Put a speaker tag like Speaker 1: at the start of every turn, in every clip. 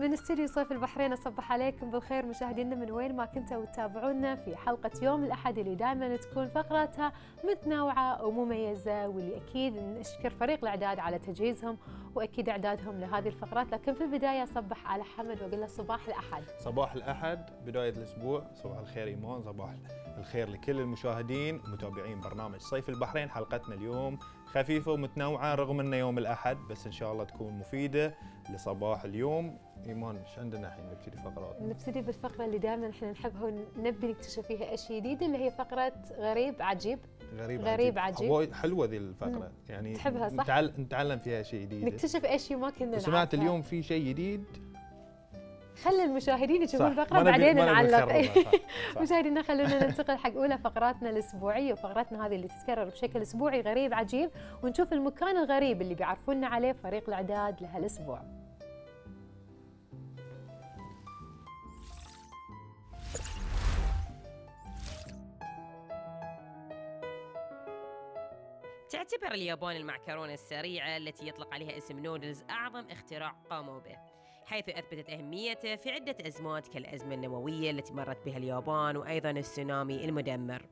Speaker 1: من استديو صيف البحرين أصبح عليكم بالخير مشاهدينا من وين ما كنتوا تتابعونا في حلقة يوم الأحد اللي دائما تكون فقراتها متنوعة ومميزة واللي أكيد نشكر فريق الأعداد على تجهيزهم وأكيد أعدادهم لهذه الفقرات. لكن في البداية اصبح على حمد واقول له صباح الأحد.
Speaker 2: صباح الأحد بداية الأسبوع صباح الخير إيمان صباح الخير لكل المشاهدين ومتابعين برنامج صيف البحرين. حلقتنا اليوم خفيفة ومتنوعة رغم أنه يوم الأحد بس إن شاء الله تكون مفيدة. لصباح اليوم. إيمان إيش عندنا الحين نبتدي فقرات؟
Speaker 1: نبتدي بالفقرة اللي دائما إحنا نحبها ونبي نكتشف فيها أشياء جديدة اللي هي فقرة غريب عجيب.
Speaker 2: غريب
Speaker 1: غريب عجيب.
Speaker 2: وايد حلوة ذي الفقرة. يعني
Speaker 1: تحبها صح؟
Speaker 2: نتعل... نتعلم فيها شيء جديد
Speaker 1: نكتشف أشياء ما كنا نعرفها.
Speaker 2: اليوم في شيء جديد
Speaker 1: خلي المشاهدين يشوفون. الفقره بعدين نعلق. مشاهدينا خلونا ننتقل حق أولى فقراتنا الأسبوعية وفقراتنا هذه اللي تتكرر بشكل أسبوعي غريب عجيب ونشوف المكان الغريب اللي بيعرفونا عليه فريق الأعداد لهالأسبوع.
Speaker 3: تعتبر اليابان المعكرونة السريعة التي يطلق عليها اسم نودلز أعظم اختراع قاموا به حيث أثبتت أهميته في عدة أزمات كالأزمة النووية التي مرت بها اليابان وأيضا السونامي المدمر.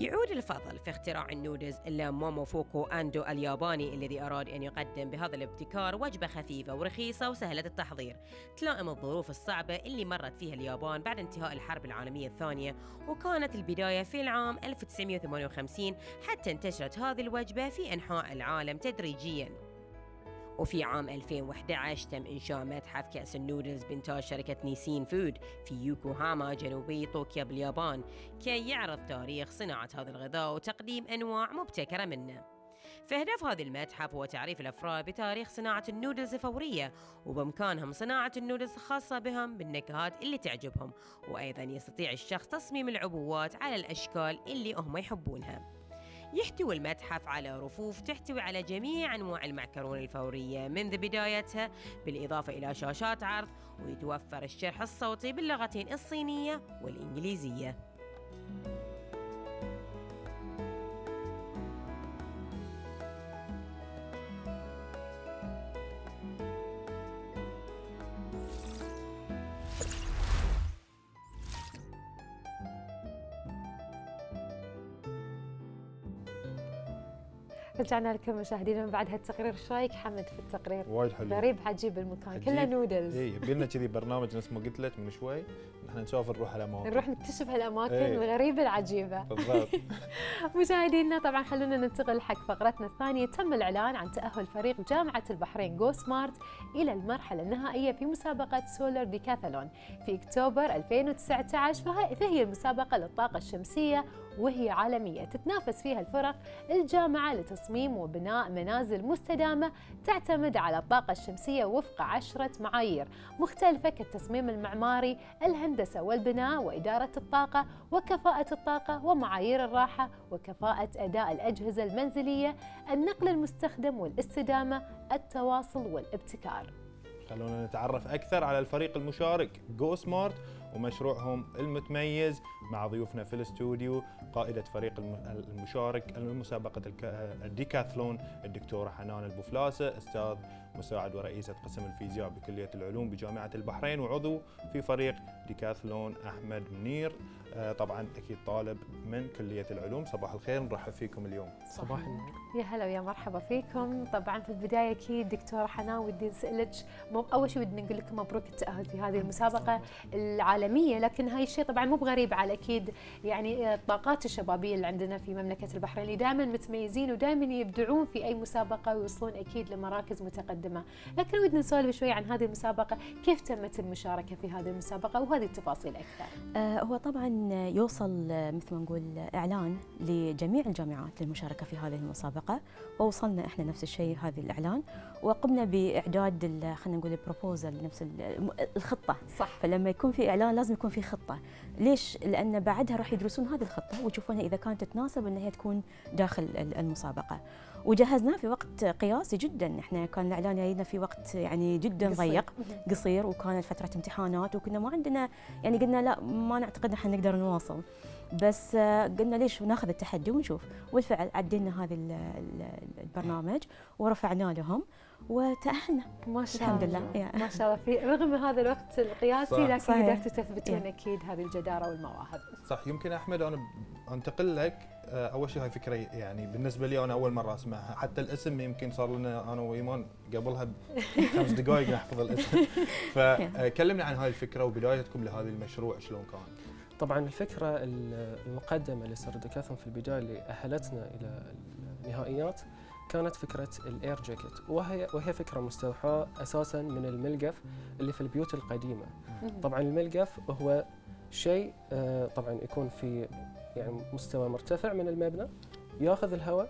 Speaker 3: يعود الفضل في اختراع النودلز إلى موموفوكو أندو الياباني الذي أراد أن يقدم بهذا الابتكار وجبة خفيفة ورخيصة وسهلة التحضير. تلائم الظروف الصعبة اللي مرت فيها اليابان بعد انتهاء الحرب العالمية الثانية وكانت البداية في العام 1958 حتى انتشرت هذه الوجبة في أنحاء العالم تدريجياً. وفي عام 2011 تم إنشاء متحف كأس النودلز بإنتاج شركة نيسين فود في يوكوهاما جنوبي طوكيو باليابان كي يعرض تاريخ صناعة هذا الغذاء وتقديم أنواع مبتكرة منه. فهدف هذا المتحف هو تعريف الأفراد بتاريخ صناعة النودلز الفورية وبإمكانهم صناعة النودلز الخاصة بهم بالنكهات اللي تعجبهم وأيضا يستطيع الشخص تصميم العبوات على الأشكال اللي هم يحبونها. يحتوي المتحف على رفوف تحتوي على جميع أنواع المعكرونة الفورية منذ بدايتها بالإضافة إلى شاشات عرض ويتوفر الشرح الصوتي باللغتين الصينية والإنجليزية.
Speaker 1: رجعنا لكم مشاهدينا من بعد هالتقرير إيش رأيك حمد في التقرير؟
Speaker 2: وايد حلو
Speaker 1: غريب عجيب المكان. كله نودلز
Speaker 2: اي يبي لنا كذي برنامج نفس ما قلت لك من شوي نحن نسافر نروح على اماكن
Speaker 1: نروح نكتشف هالأماكن
Speaker 2: إيه.
Speaker 1: الغريبة العجيبة.
Speaker 2: بالضبط
Speaker 1: مشاهدينا طبعا خلونا ننتقل حق فقرتنا الثانية تم الإعلان عن تأهل فريق جامعة البحرين Go Smart إلى المرحلة النهائية في مسابقة Solar Decathlon في أكتوبر 2019 فهي فهي المسابقة للطاقة الشمسية وهي عالمية تتنافس فيها الفرق الجامعة لتصميم وبناء منازل مستدامة تعتمد على الطاقة الشمسية وفق عشرة معايير مختلفة كالتصميم المعماري، الهندسة والبناء وإدارة الطاقة وكفاءة الطاقة ومعايير الراحة وكفاءة أداء الأجهزة المنزلية، النقل المستخدم والاستدامة، التواصل والابتكار.
Speaker 2: خلونا نتعرف أكثر على الفريق المشارك جو سمارت ومشروعهم المتميز مع ضيوفنا في الاستوديو قائدة فريق الم- المشارك المسابقة الك- الديكاثلون الدكتورة حنان البوفلاسة أستاذ مساعد ورئيسة قسم الفيزياء بكلية العلوم بجامعة البحرين وعضو في فريق ديكاثلون أحمد منير. آه، طبعا أكيد طالب من كلية العلوم. صباح الخير نرحب فيكم اليوم.
Speaker 4: صباح النور.
Speaker 1: يا هلا ويا مرحبا فيكم، طبعا في البداية أكيد دكتوره حنان ودي نسألك مو- أول شيء ودنا نقول لكم مبروك التأهل في هذه المسابقة العالمية لكن هاي الشيء طبعا مو بغريب على أكيد يعني الطاقات الشبابية اللي عندنا في مملكة البحرين اللي دائما متميزين ودائما يبدعون في أي مسابقة ويوصلون أكيد لمراكز متقدمة، لكن ودنا نسولف شوي عن هذه المسابقة، كيف تمت المشاركة في هذه المسابقة وهذه التفاصيل أكثر.
Speaker 4: آه، هو طبعا يوصل آه، مثل ما نقول إعلان لجميع الجامعات للمشاركة في هذه المسابقة. ووصلنا إحنا نفس الشيء هذا الإعلان. وقمنا بإعداد خلينا نقول البروبوزل نفس الخطة.
Speaker 1: صح.
Speaker 4: فلما يكون في إعلان لازم يكون في خطة. ليش؟ لأن بعدها راح يدرسون هذه الخطة ويشوفونها إذا كانت تتناسب ان هي تكون داخل ال- المسابقة. وجهزناه في وقت قياسي جدا. إحنا كان الإعلان الاعلان جاينا في وقت يعني جدا
Speaker 1: قصير.
Speaker 4: ضيق قصير وكانت فترة امتحانات وكنا ما عندنا يعني قلنا لا ما نعتقد إحنا نقدر نواصل بس آه، قلنا ليش ناخذ التحدي ونشوف وبالفعل عدينا هذا ال- ال- البرنامج ورفعنا لهم وتأهلنا
Speaker 1: ما شاء
Speaker 4: الحمد
Speaker 1: الله
Speaker 4: لله. يا.
Speaker 1: ما شاء الله في رغم هذا الوقت القياسي
Speaker 2: صح.
Speaker 1: لكن
Speaker 4: صحيح.
Speaker 1: قدرتوا تثبتون
Speaker 4: يا.
Speaker 1: أكيد هذه الجدارة والمواهب
Speaker 2: صح يمكن أحمد أنا أنتقل لك أول شيء هاي فكرة يعني بالنسبة لي أنا أول مرة أسمعها. حتى الاسم يمكن صار لنا أنا وإيمان قبلها بخمس دقائق نحفظ الاسم. فكلمنا عن هاي الفكرة وبدايتكم لهذا المشروع شلون كان.
Speaker 5: طبعا الفكرة ال- المقدمة لسردكاثون في البداية اللي أهلتنا إلى النهائيات كانت فكرة الاير جاكيت وهي وهي فكرة مستوحاة أساسا من الملقف اللي في البيوت القديمة. طبعا الملقف هو شيء آه، طبعا يكون في يعني مستوى مرتفع من المبنى ياخذ الهواء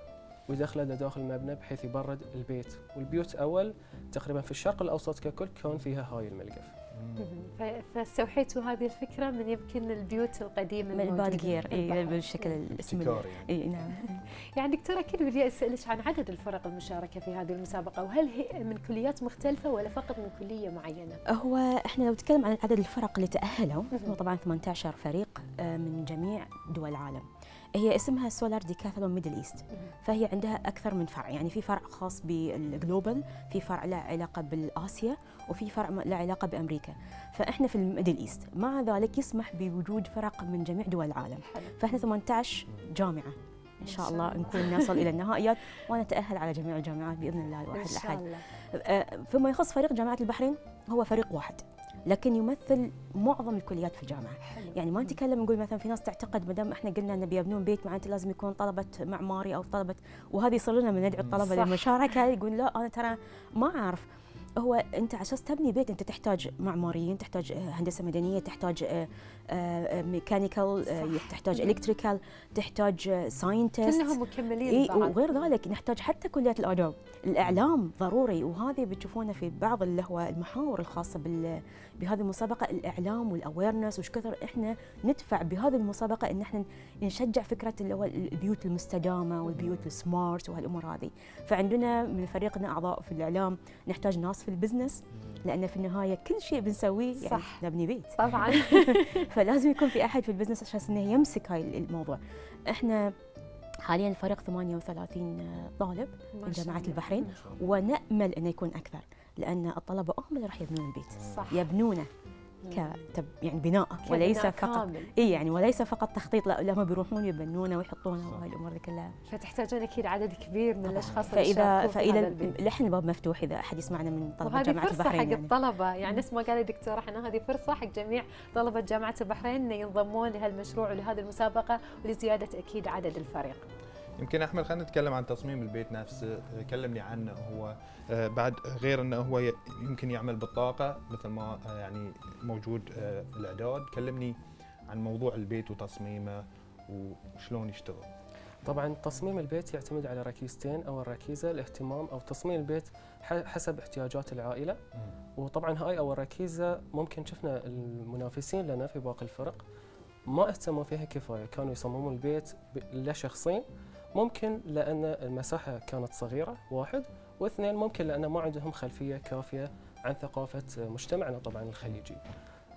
Speaker 5: ويدخله لداخل المبنى بحيث يبرد البيت والبيوت أول تقريبا في الشرق الأوسط ككل كان فيها هاي الملقف
Speaker 1: فاستوحيتوا هذه الفكرة من يمكن البيوت القديمة
Speaker 4: من. البادجير
Speaker 1: إي.
Speaker 4: بالشكل الاسم
Speaker 2: يعني
Speaker 4: إي نعم
Speaker 1: يعني دكتورة أكيد بدي أسألك عن عدد الفرق المشاركة في هذه المسابقة وهل هي من كليات مختلفة ولا فقط من كلية معينة؟
Speaker 4: هو إحنا لو نتكلم عن عدد الفرق اللي تأهلوا
Speaker 1: مهم.
Speaker 4: هو طبعا 18 فريق آه، من جميع دول العالم. هي اسمها Solar Decathlon Middle East فهي عندها أكثر من فرع. يعني في فرع خاص بال global في فرع له علاقة بالآسيا وفي فرع له علاقة بأمريكا. فإحنا في ال Middle East. مع ذلك يسمح بوجود فرق من جميع دول العالم. فإحنا 18 جامعة. إن شاء الله نكون نصل إلى النهائيات. ونتأهل على جميع الجامعات بإذن الله الواحد الاحد آه، فيما يخص فريق جامعة البحرين هو فريق واحد. لكن يمثل معظم الكليات في الجامعة.
Speaker 1: حلو.
Speaker 4: يعني ما نتكلم نقول مثلا في ناس تعتقد ما دام إحنا قلنا نبي يبنون بيت معناته لازم يكون طلبة معماري أو طلبة وهذه يصير لنا من ندعو الطلبة
Speaker 1: صح.
Speaker 4: للمشاركة يقول لا أنا ترى ما أعرف. هو أنت عشان تبني بيت أنت تحتاج معماريين تحتاج آه، هندسة مدنية تحتاج mechanical
Speaker 1: صح.
Speaker 4: تحتاج electrical تحتاج scientist
Speaker 1: كلهم مكملين
Speaker 4: إيه
Speaker 1: بعض
Speaker 4: وغير ذلك نحتاج حتى كليات الأداب. الإعلام ضروري وهذه بتشوفونه في بعض اللي هو المحاور الخاصة بال بهذه المسابقة الإعلام وال awareness وش كثر إحنا ندفع بهذه المسابقة إن إحنا نشجع فكرة اللي هو البيوت المستدامه والبيوت ال smart وهالأمور هذه. فعندنا من فريقنا أعضاء في الإعلام نحتاج ناس في ال business لأن في النهاية كل شيء بنسويه يعني
Speaker 1: صح.
Speaker 4: نبني بيت.
Speaker 1: طبعا.
Speaker 4: فلازم يكون في أحد في ال business عشان إنه يمسك هاي الموضوع. إحنا حاليا الفريق 38 طالب من
Speaker 1: جامعة.
Speaker 4: البحرين ونأمل إنه يكون أكثر. لأن الطلبة هم اللي راح يبنون البيت
Speaker 1: صح
Speaker 4: يبنونه. كتب يعني بناء وليس فقط
Speaker 1: كامل.
Speaker 4: اي يعني وليس فقط تخطيط لا لما بيروحون يبنونه ويحطونه. وهاي الأمور ذي كلها
Speaker 1: فتحتاجون أكيد عدد كبير من الأشخاص اللي
Speaker 4: فاذا
Speaker 1: فإذا.
Speaker 4: لحن الباب مفتوح إذا أحد يسمعنا من طلبة
Speaker 1: وهذه
Speaker 4: جامعة
Speaker 1: فرصة حق
Speaker 4: البحرين يعني.
Speaker 1: الطلبة يعني نفس ما قال الدكتور إحنا هذه فرصة حق جميع طلبة جامعة البحرين إنه ينضمون لهالمشروع ولهذه المسابقة ولزيادة أكيد عدد الفريق.
Speaker 2: يمكن أحمد خلينا نتكلم عن تصميم البيت نفسه. آه، كلمني عنه. هو آه، بعد غير إنه هو يمكن يعمل بالطاقة مثل ما آه، يعني موجود الإعداد. كلمني عن موضوع البيت وتصميمه وشلون يشتغل.
Speaker 5: طبعا تصميم البيت يعتمد على ركيزتين اول ركيزه الاهتمام أو تصميم البيت حسب احتياجات العائلة. وطبعا هاي اول ركيزه ممكن شفنا المنافسين لنا في باقي الفرق ما اهتموا فيها كفاية. كانوا يصممون البيت لشخصين ممكن لأن المساحة كانت صغيرة واحد. واثنين ممكن لأن ما عندهم خلفية كافية عن ثقافة مجتمعنا طبعا الخليجي.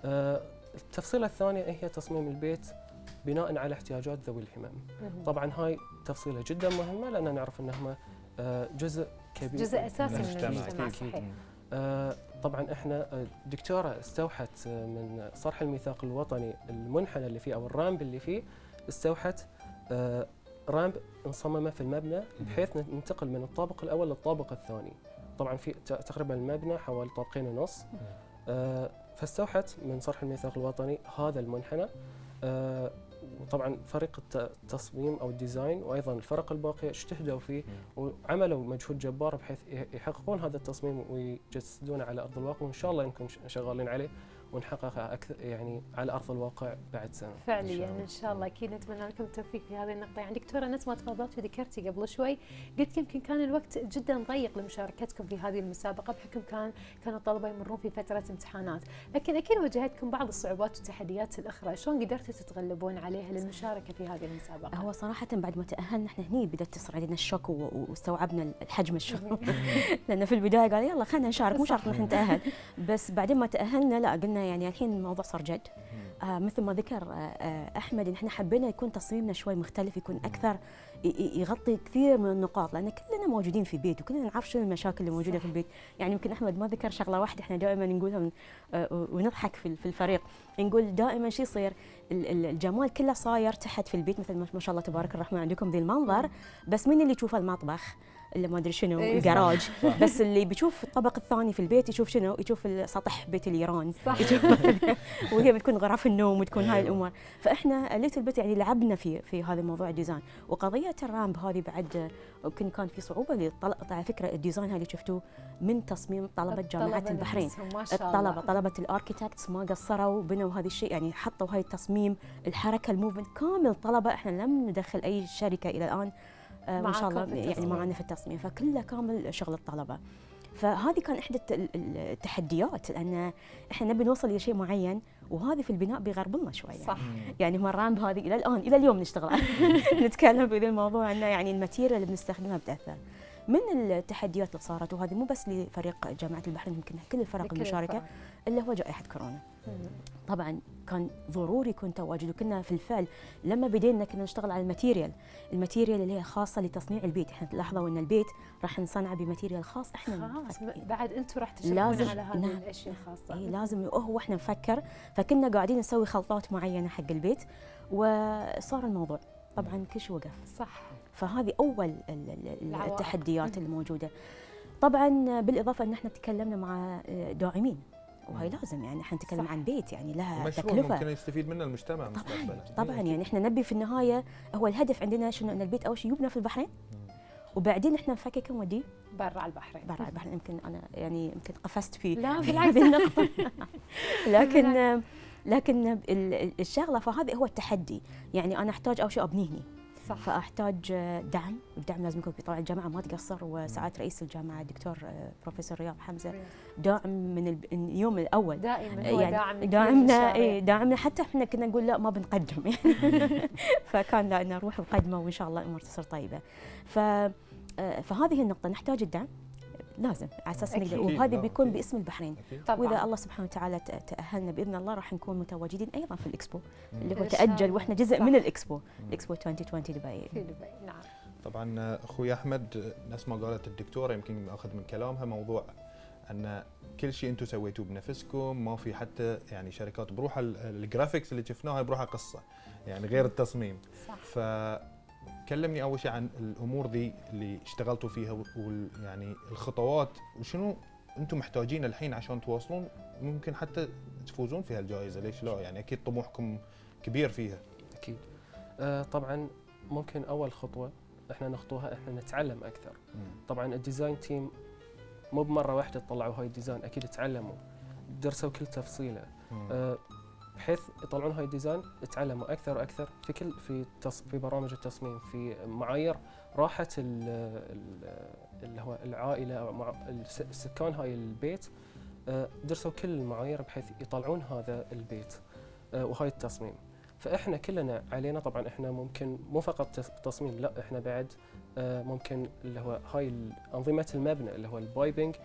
Speaker 5: آه، التفصيلة الثانية هي تصميم البيت بناء على احتياجات ذوي الهمم. طبعا هاي تفصيلة جدا مهمة لأن نعرف انهم آه، جزء كبير
Speaker 1: جزء أساسي من
Speaker 2: المجتمع.
Speaker 1: صحيح.
Speaker 5: آه، طبعا إحنا آه، دكتورة استوحت من صرح الميثاق الوطني المنحنى اللي فيه أو الرامب اللي فيه استوحت ramp نصممه في المبنى بحيث ننتقل من الطابق الأول للطابق الثاني. طبعا في تقريبا المبنى حوالي طابقين ونص. آه، فاستوحت من صرح الميثاق الوطني هذا المنحنى. آه، وطبعا فريق الت- التصميم أو ال design وأيضا الفرق الباقية اجتهدوا فيه وعملوا مجهود جبار بحيث يحققون هذا التصميم ويجسدونه على أرض الواقع. وإن شاء الله نكون شغالين عليه. ونحققها أكثر يعني على أرض الواقع بعد سنة.
Speaker 1: فعليا
Speaker 2: الله.
Speaker 1: إن شاء الله. أكيد نتمنى لكم التوفيق في هذه النقطة. يعني دكتورة نفس ما تفضلتي وذكرتي قبل شوي. قلت يمكن كان الوقت جدا ضيق لمشاركتكم في هذه المسابقة. بحكم كان كانوا الطلبة يمرون في فترة امتحانات. لكن أكيد واجهتكم بعض الصعوبات والتحديات الأخرى. شلون قدرتوا تتغلبون عليها للمشاركة في هذه المسابقة؟
Speaker 4: هو صراحة بعد ما تأهلنا إحنا هني بدأت تصير علينا الشوك واستوعبنا الحجم الشغل لأن في البداية قال يلا خلينا نشارك مو شرط نحن نتأهل. بس بعدين ما تأهلنا لا قلنا يعني الحين الموضوع صار جد. آه مثل ما ذكر آه آه أحمد إن إحنا حبينا يكون تصميمنا شوي مختلف يكون أكثر يغطي كثير من النقاط لأن كلنا موجودين في بيت وكلنا نعرف شنو المشاكل اللي موجودة في البيت. يعني يمكن أحمد ما ذكر شغلة واحدة إحنا دائما نقولها آه، ونضحك في في الفريق. نقول دائما شو يصير؟ ال- ال- الجمال كله صاير تحت في البيت مثل ما ما شاء الله تبارك الرحمن عندكم ذي المنظر. بس مين اللي يشوف المطبخ؟ اللي ما أدري شنو
Speaker 1: إيه.
Speaker 4: الجراج بس اللي بيشوف الطبق الثاني في البيت يشوف شنو؟ يشوف سطح بيت الجيران
Speaker 1: صح.
Speaker 4: وهي بتكون غرف النوم وتكون هاي الأمور. فإحنا little bit يعني لعبنا في في هذا الموضوع ال design. وقضية ال ramp هذه بعد يمكن كان في صعوبة على فكرة ال design هذا اللي شفتوه من تصميم طلبة
Speaker 1: جامعة
Speaker 4: البحرين.
Speaker 1: ما شاء الله.
Speaker 4: الطلبه طلبة ال architects ما قصروا بنوا هذا الشيء يعني حطوا هاي التصميم الحركة ال movement كامل طلبة. إحنا لم ندخل أي شركة إلى الآن. آه ما شاء الله يعني. معنا في التصميم فكله كامل شغل الطلبة فهذه كان إحدى الت- ال- ال- التحديات لأن إحنا نبي نوصل إلى شيء معين وهذه في البناء بيغربلنا شوي يعني.
Speaker 1: صح
Speaker 4: يعني مران بهذه إلى الآن إلى اليوم نشتغل. نتكلم في ذا الموضوع إنه يعني ال material اللي بنستخدمها بتأثر من التحديات اللي صارت وهذه مو بس لفريق جامعة البحرين يمكن كل الفرق
Speaker 1: المشاركة.
Speaker 4: اللي هو جائحة كورونا. طبعا كان ضروري يكون تواجد وكنا في الفعل لما بدينا كنا نشتغل على ال material. ال material اللي هي خاصة لتصنيع البيت. إحنا لاحظوا إن البيت راح نصنعه ب material خاص إحنا
Speaker 1: خلاص
Speaker 4: نفكر-
Speaker 1: بعد أنتم راح تشتغلون. على هذه
Speaker 4: نعم.
Speaker 1: الأشياء الخاصة.
Speaker 4: اي لازم هو إحنا نفكر. فكنا قاعدين نسوي خلطات معينة حق البيت وصار الموضوع. طبعا كل شيء وقف.
Speaker 1: صح.
Speaker 4: فهذه
Speaker 1: أول.
Speaker 4: التحديات الموجودة. طبعا بالإضافة إن إحنا تكلمنا مع داعمين. وهي لازم يعني إحنا نتكلم. عن بيت يعني لها
Speaker 2: مشروع
Speaker 4: تكلفة.
Speaker 2: ممكن يستفيد منه المجتمع مستقبلا
Speaker 4: طبعا يعني إحنا نبي في النهاية هو الهدف عندنا شنو؟ إن البيت أول شيء يبنى في البحرين. وبعدين إحنا نفكك نوديه
Speaker 1: برا البحرين.
Speaker 4: برا البحرين. يمكن أنا يعني يمكن قفزت في
Speaker 1: لا
Speaker 4: في
Speaker 1: بالعكس
Speaker 4: هذه النقطة. لكن لكن ال- الشغلة فهذا هو التحدي. يعني أنا أحتاج أول شيء ابنيه هني
Speaker 1: صح.
Speaker 4: فأحتاج دعم. والدعم لازم يكون في طبعا الجامعة ما تقصر. وساعات رئيس الجامعة الدكتور بروفيسور رياض حمزة داعم من اليوم الأول.
Speaker 1: دائما هو
Speaker 4: يعني
Speaker 1: داعم
Speaker 4: داعمنا. اي داعمنا. حتى إحنا كنا نقول لا ما بنقدم يعني. فكان لا نروح نقدمه وإن شاء الله الأمور تصير طيبة. ف آه، فهذه النقطة. نحتاج الدعم. لازم على أساس نقدر. وهذا بيكون
Speaker 2: أكيد.
Speaker 4: باسم البحرين.
Speaker 1: طبعا
Speaker 4: وإذا الله سبحانه وتعالى تأهلنا بإذن الله راح نكون متواجدين أيضا في الإكسبو اللي هو
Speaker 1: تأجل.
Speaker 4: وإحنا جزء
Speaker 1: صح.
Speaker 4: من الاكسبو الاكسبو 2020 دبي
Speaker 1: في دبي نعم
Speaker 2: طبعا أخوي أحمد نفس ما قالت الدكتورة يمكن أخذ من كلامها موضوع أن كل شيء أنتم سويتوه بنفسكم ما في حتى يعني شركات بروحها ال- ال graphics اللي شفناها بروحها قصة يعني غير التصميم
Speaker 1: صح
Speaker 2: فكلمني أول شيء عن الأمور ذي اللي اشتغلتوا فيها وال يعني الخطوات وشنو أنتم محتاجين الحين عشان تواصلون ممكن حتى تفوزون في هالجائزة ليش لا؟ يعني أكيد طموحكم كبير فيها.
Speaker 5: أكيد. آه طبعا ممكن أول خطوة إحنا نخطوها إحنا نتعلم أكثر. طبعا ال design team مو بمرة واحدة طلعوا هاي ال design أكيد تعلموا درسوا كل تفصيلة. آه، بحيث يطلعون هاي ال design يتعلموا أكثر وأكثر في كل في في برامج التصميم في معايير راحة ال- ال- اللي هو العائلة أو مع الس- سكان هاي البيت آه، درسوا كل المعايير بحيث يطلعون هذا البيت آه، وهاي التصميم. فإحنا كلنا علينا طبعا إحنا ممكن مو فقط تص- تصميم لا إحنا بعد آه، ممكن اللي هو هاي أنظمة المبنى اللي هو ال piping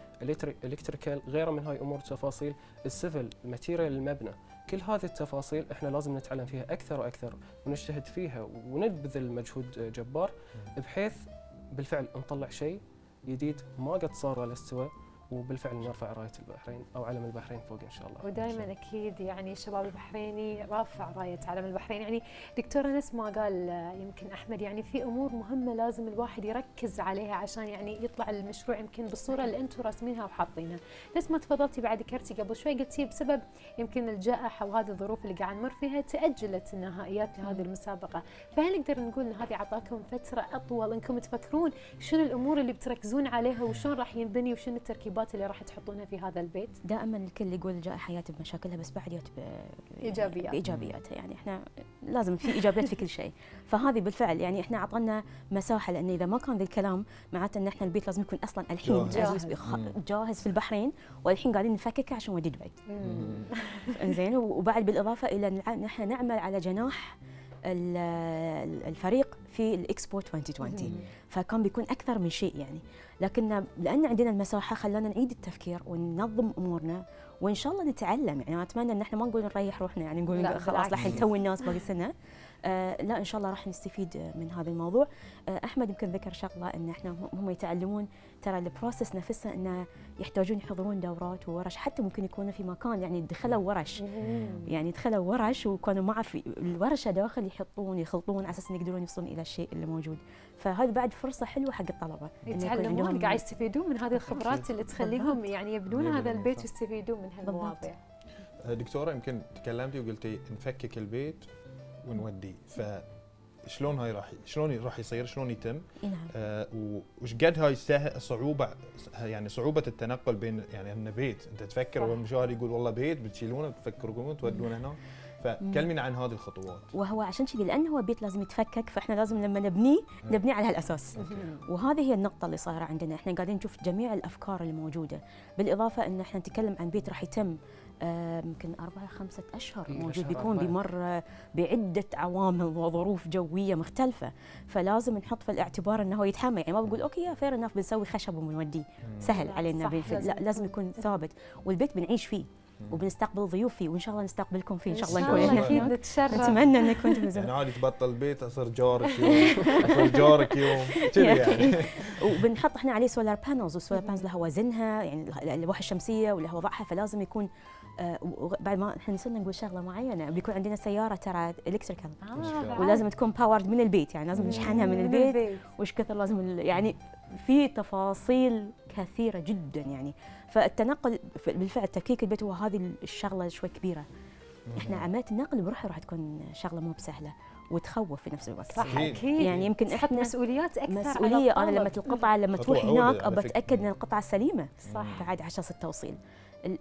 Speaker 5: electrical غيره من هاي أمور تفاصيل ال civil ال material المبنى. كل هذه التفاصيل إحنا لازم نتعلم فيها أكثر وأكثر ونجتهد فيها ونبذل مجهود جبار بحيث بالفعل نطلع شيء جديد ما قد صار ولا استوى. وبالفعل نرفع راية البحرين أو علم البحرين فوق إن شاء الله.
Speaker 1: ودائما أكيد يعني الشباب البحريني رافع راية علم البحرين. يعني دكتور انس ما قال آه، يمكن أحمد يعني في أمور مهمة لازم الواحد يركز عليها عشان يعني يطلع المشروع يمكن بالصورة اللي أنتم راسمينها وحاطينها. نفس ما تفضلتي بعد ذكرتي قبل شوي قلتي بسبب يمكن الجائحة وهذه الظروف اللي قاعد نمر فيها تأجلت النهائيات لهذه المسابقة. فهل نقدر نقول إن هذه اعطاكم فترة أطول؟ إنكم تفكرون شنو الأمور اللي بتركزون عليها وشلون راح ينبني وشنو التركيبات المتطلبات اللي راح تحطونها في هذا البيت؟
Speaker 4: دائما الكل يقول جائحه جات بمشاكلها بس بعد جات ب-
Speaker 1: إيجابيات.
Speaker 4: بايجابياتها يعني إحنا لازم في إيجابيات في كل شيء. فهذه بالفعل يعني إحنا اعطينا مساحة لأن إذا ما كان ذا الكلام معناته إن إحنا البيت لازم يكون أصلا الحين
Speaker 2: جاهز.
Speaker 4: جاهز في البحرين والحين قاعدين نفككه عشان نوديه دبي إنزين وبعد بالإضافة إلى نع- نحن نعمل على جناح ال- ال- الفريق في الإكسبو 2020 فكان بيكون أكثر من شيء يعني. لكن لأن عندنا المساحة خلانا نعيد التفكير وننظم أمورنا وإن شاء الله نتعلم يعني أتمنى إن إحنا ما نقول نريح روحنا يعني نقول خلاص. الحين تو الناس باقي سنة لا إن شاء الله راح نستفيد من هذا الموضوع. آه أحمد يمكن ذكر شغلة إن إحنا هم- هم يتعلمون ترى ال process نفسها إنه يحتاجون يحضرون دورات وورش حتى ممكن يكونوا في مكان يعني دخلوا ورش. يعني دخلوا ورش وكانوا معه في الورشة داخل يحطون يخلطون على أساس إن يقدرون يوصلون إلى الشيء اللي موجود. فهذه بعد فرصة حلوة حق الطلبة
Speaker 1: يتعلمون قاعد يستفيدون من هذه الخبرات اللي تخليهم يعني يبنون هذا البيت. ويستفيدون من هالمواضيع
Speaker 2: دكتورة يمكن تكلمتي وقلتي نفكك البيت. ونوديه فشلون هاي راح شلون راح يصير؟ شلون يتم؟
Speaker 4: نعم.
Speaker 2: آه وش قد هاي صعوبه يعني صعوبة التنقل بين يعني انه بيت. أنت تفكر. والمشاهد يقول والله بيت بتشيلونه بتفكرون تودونه هناك فكلمينا عن هذه الخطوات.
Speaker 4: وهو عشان كذي لأنه هو بيت لازم يتفكك فإحنا لازم لما نبنيه نبنيه على هالأساس. وهذه هي النقطة اللي صايرة عندنا، إحنا قاعدين نشوف جميع الأفكار اللي موجودة، بالإضافة أن إحنا نتكلم عن بيت راح يتم يمكن أربعة خمسة أشهر
Speaker 6: إيه،
Speaker 4: موجود بيكون. بمر آه، بعدة عوامل وظروف جوية مختلفة، فلازم نحط في الاعتبار أنه هو يتحمل، يعني ما بقول okay yeah fair enough بنسوي خشب وبنوديه، سهل علينا
Speaker 1: صح،
Speaker 4: بالفعل.
Speaker 1: لازم
Speaker 4: لا لازم يكون ثابت، والبيت بنعيش فيه وبنستقبل ضيوف فيه وإن شاء الله نستقبلكم فيه إن شاء الله نكون إحنا
Speaker 1: أكيد
Speaker 4: هناك.
Speaker 1: نتشرف.
Speaker 4: نتمنى انكم تفوزون
Speaker 2: يعني عادي تبطل بيت أصير جارك يوم. أصير جارك يوم. كذي يعني.
Speaker 4: وبنحط إحنا عليه solar panels وال solar panels لها وزنها يعني الالواح الشمسية ولها وضعها فلازم يكون آه بعد ما إحنا نسينا نقول شغلة معينة بيكون عندنا سيارة ترى electrical
Speaker 1: آه، بعد.
Speaker 4: ولازم تكون powered من البيت يعني لازم نشحنها من البيت. وش كثر لازم ال- يعني في تفاصيل كثيرة جدا يعني. فالتنقل بالفعل تفكيك البيت هو هذه الشغلة شوي كبيرة. إحنا عمليه النقل بروحها راح تكون شغلة مو بسهلة وتخوف في نفس الوقت.
Speaker 1: صح.
Speaker 2: أكيد.
Speaker 4: يعني يمكن
Speaker 1: تحط
Speaker 4: إحنا
Speaker 1: مسؤوليات أكثر على
Speaker 4: مسؤولية أنا لما. القطعه لما تروح هناك ابى. اتاكد إن القطعة سليمة.
Speaker 1: صح.
Speaker 4: بعد على أساس التوصيل ال-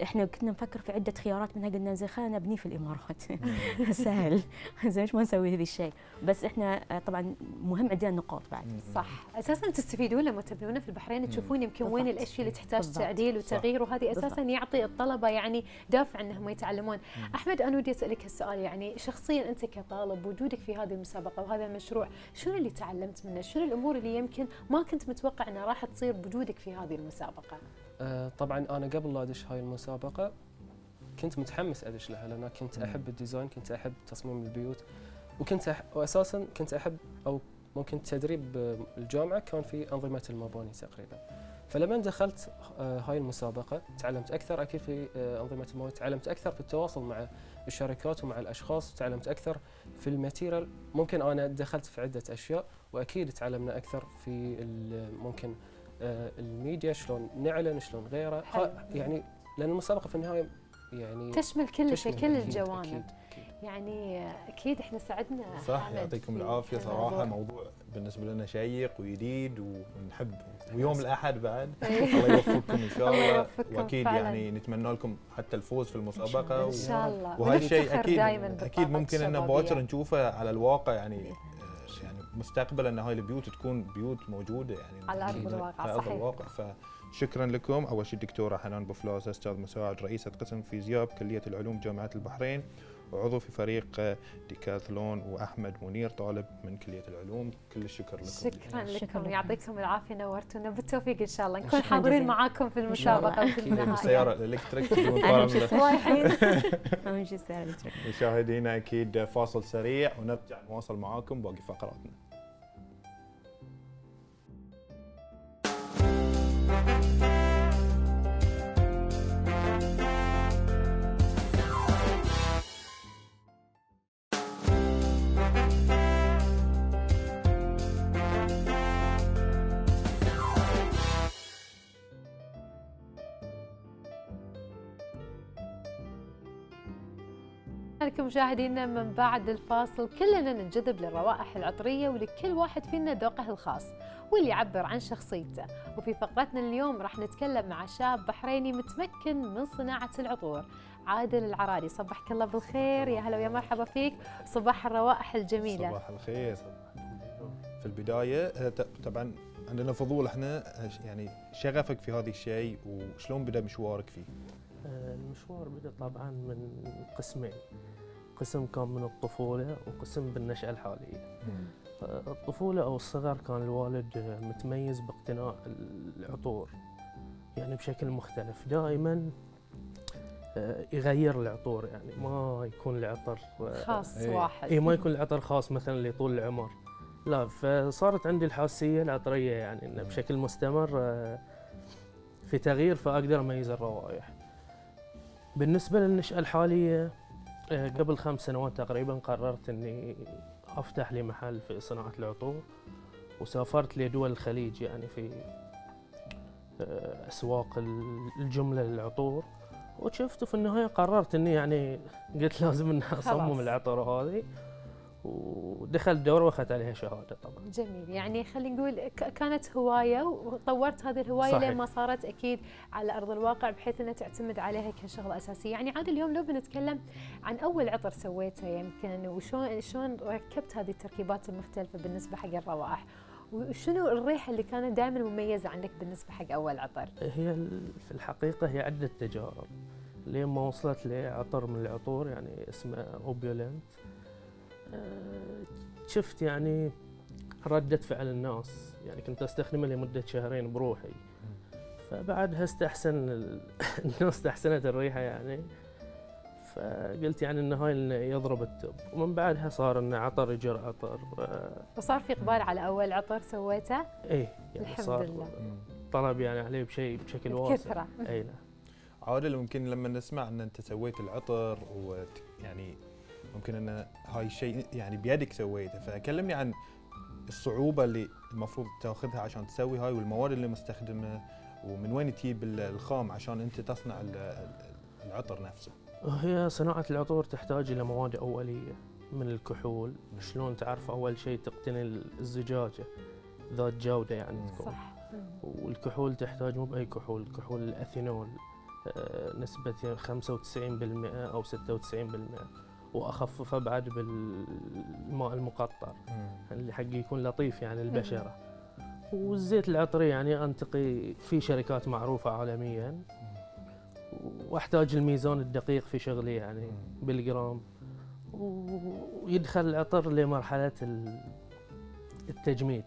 Speaker 4: إحنا كنا نفكر في عدة خيارات منها قلنا زين خلينا نبنيه في الإمارات. سهل. زين ليش ما نسوي هذا الشيء؟ بس إحنا آه، طبعا مهم عندنا النقاط بعد.
Speaker 1: صح. أساسا تستفيدون لما تبنونه في البحرين تشوفون يمكن وين. الاشياء اللي تحتاج
Speaker 4: بالضبط.
Speaker 1: تعديل. وتغيير وهذه
Speaker 4: أساسا.
Speaker 1: يعطي الطلبة يعني دافع إنهم يتعلمون. أحمد أنا ودي أسألك هالسؤال يعني شخصيا أنت كطالب وجودك في هذه المسابقة وهذا المشروع شنو اللي تعلمت منه؟ شنو الأمور اللي يمكن ما كنت متوقع إنها راح تصير بوجودك في هذه المسابقة؟
Speaker 6: آه، طبعا أنا قبل لا أدش هاي المسابقة كنت متحمس أدش لها لأن كنت. أحب الديزاين كنت أحب تصميم البيوت وكنت أح... واساسا كنت أحب أو ممكن تدريب آه، الجامعة كان في أنظمة المباني تقريبا فلما دخلت آه، هاي المسابقة تعلمت أكثر أكيد في أنظمة المباني تعلمت أكثر في التواصل مع الشركات ومع الأشخاص تعلمت أكثر في ال material ممكن أنا دخلت في عدة أشياء وأكيد تعلمنا أكثر في ممكن الميديا شلون نعلن شلون غيره يعني لأن المسابقة في النهاية يعني
Speaker 1: تشمل كل شيء كل الجوانب
Speaker 6: أكيد أكيد.
Speaker 1: يعني أكيد إحنا سعدنا
Speaker 2: صح يعطيكم
Speaker 1: في العافية.
Speaker 2: صراحة موضوع بالنسبة لنا شيق وجديد ونحب ويوم الأحد بعد
Speaker 1: إيه.
Speaker 2: الله يوفقكم إن شاء
Speaker 1: الله
Speaker 2: الله
Speaker 1: يوفقكم
Speaker 2: وأكيد
Speaker 1: فعلاً.
Speaker 2: يعني نتمنى لكم حتى الفوز في المسابقة
Speaker 1: إن شاء الله
Speaker 2: وهذا الشيء أكيد
Speaker 1: دايماً أكيد
Speaker 2: ممكن انه
Speaker 1: الشبابية.
Speaker 2: باكر نشوفه على الواقع يعني مستقبلا إن هاي البيوت تكون بيوت موجودة يعني
Speaker 1: على
Speaker 2: أكيد
Speaker 1: الواقع،
Speaker 2: على ارض. الواقع. فشكرا لكم. أول شيء الدكتورة حنان بوفلاس أستاذ مساعد رئيسة قسم فيزياء بكلية العلوم جامعه البحرين وعضو في فريق ديكاثلون وأحمد منير طالب من كلية العلوم. كل الشكر لكم.
Speaker 1: شكرا لكم. يعطيكم العافية نورتونا. بالتوفيق إن شاء الله. نكون حاضرين. معاكم في. المسابقه وفي
Speaker 2: أكيد.
Speaker 1: النهاية.
Speaker 2: بالسياره
Speaker 4: الإلكتريك
Speaker 1: رايحين.
Speaker 2: مشاهدينا أكيد فاصل سريع ونرجع نواصل معاكم باقي فقراتنا.
Speaker 1: لكم مشاهدينا من بعد الفاصل كلنا ننجذب للروائح العطرية ولكل واحد فينا ذوقه الخاص. واللي يعبر عن شخصيته. وفي فقرتنا اليوم راح نتكلم مع شاب بحريني متمكن من صناعة العطور عادل العراري صبحك الله بالخير. يا هلا ويا مرحبا فيك. صباح الروائح الجميلة.
Speaker 2: صباح الخير. في البداية آه، طبعا عندنا فضول إحنا آه، يعني شغفك في هذا الشيء وشلون بدأ مشوارك فيه؟
Speaker 6: آه، المشوار بدأ طبعا من قسمين. قسم كان من الطفولة وقسم بالنشأة الحالية. الطفولة أو الصغر كان الوالد متميز باقتناء العطور يعني بشكل مختلف. دائما آه، يغير العطور يعني ما يكون العطر آه،
Speaker 1: خاص
Speaker 2: إيه.
Speaker 1: واحد.
Speaker 6: اي ما يكون العطر خاص مثلا لطول العمر. لا فصارت عندي الحاسيه العطرية يعني إنه بشكل مستمر آه، في تغيير فأقدر أميز الروائح. بالنسبة للنشأة الحالية قبل خمس سنوات تقريبا قررت إني أفتح لي محل في صناعة العطور وسافرت لدول الخليج يعني في آه، أسواق الجملة للعطور وشفت في النهاية قررت إني يعني قلت لازم إني
Speaker 1: خلاص.
Speaker 6: اصمم العطر هذه ودخلت دوره واخذت عليها شهادة طبعا.
Speaker 1: جميل. يعني خلينا نقول كانت هواية وطورت هذه الهواية
Speaker 6: صحيح.
Speaker 1: لين ما صارت أكيد على أرض الواقع بحيث إنها تعتمد عليها كشغله اساسيه، يعني عاد اليوم لو بنتكلم عن أول عطر سويته يمكن وشلون شلون ركبت هذه التركيبات المختلفة بالنسبة حق الروائح وشنو الريحة اللي كانت دائما مميزة عندك بالنسبة حق أول عطر؟
Speaker 6: هي في الحقيقة هي عدة تجارب. لين ما وصلت لعطر من العطور يعني اسمه أوبيولنت. آه، شفت يعني ردة فعل الناس. يعني كنت استخدمه لمدة شهرين بروحي. فبعدها استحسن ال- الناس استحسنت الريحة يعني. فقلت يعني إنه هاي إنه يضرب التوب. ومن بعدها صار إنه عطر يجر عطر. آه،
Speaker 1: وصار في إقبال على أول عطر سويته؟
Speaker 6: إيه يعني
Speaker 1: الحمد
Speaker 6: صار
Speaker 1: لله.
Speaker 6: طلب يعني عليه بشيء بشكل واسع.
Speaker 1: بكثره
Speaker 6: اي نعم
Speaker 2: عادل ممكن لما نسمع إن أنت سويت العطر ويعني ممكن إن هاي الشيء يعني بيدك سويته. فكلمني عن الصعوبة اللي المفروض تاخذها عشان تسوي هاي والمواد اللي مستخدمة ومن وين تجيب ال- الخام عشان أنت تصنع ال- ال- العطر نفسه.
Speaker 6: هي صناعة العطور تحتاج إلى مواد أولية من الكحول. شلون تعرف أول شيء تقتني الزجاجة؟ ذات جودة يعني تكون.
Speaker 1: صح.
Speaker 6: والكحول تحتاج مو بأي كحول. كحول الأثينول آه، نسبة 95% أو 96% وأخففه بعد بالماء المقطر اللي حق يكون لطيف يعني البشرة والزيت العطري يعني أنتقي في شركات معروفة عالميا. وأحتاج الميزان الدقيق في شغلي يعني. بالجرام. ويدخل العطر لمرحلة ال- التجميد.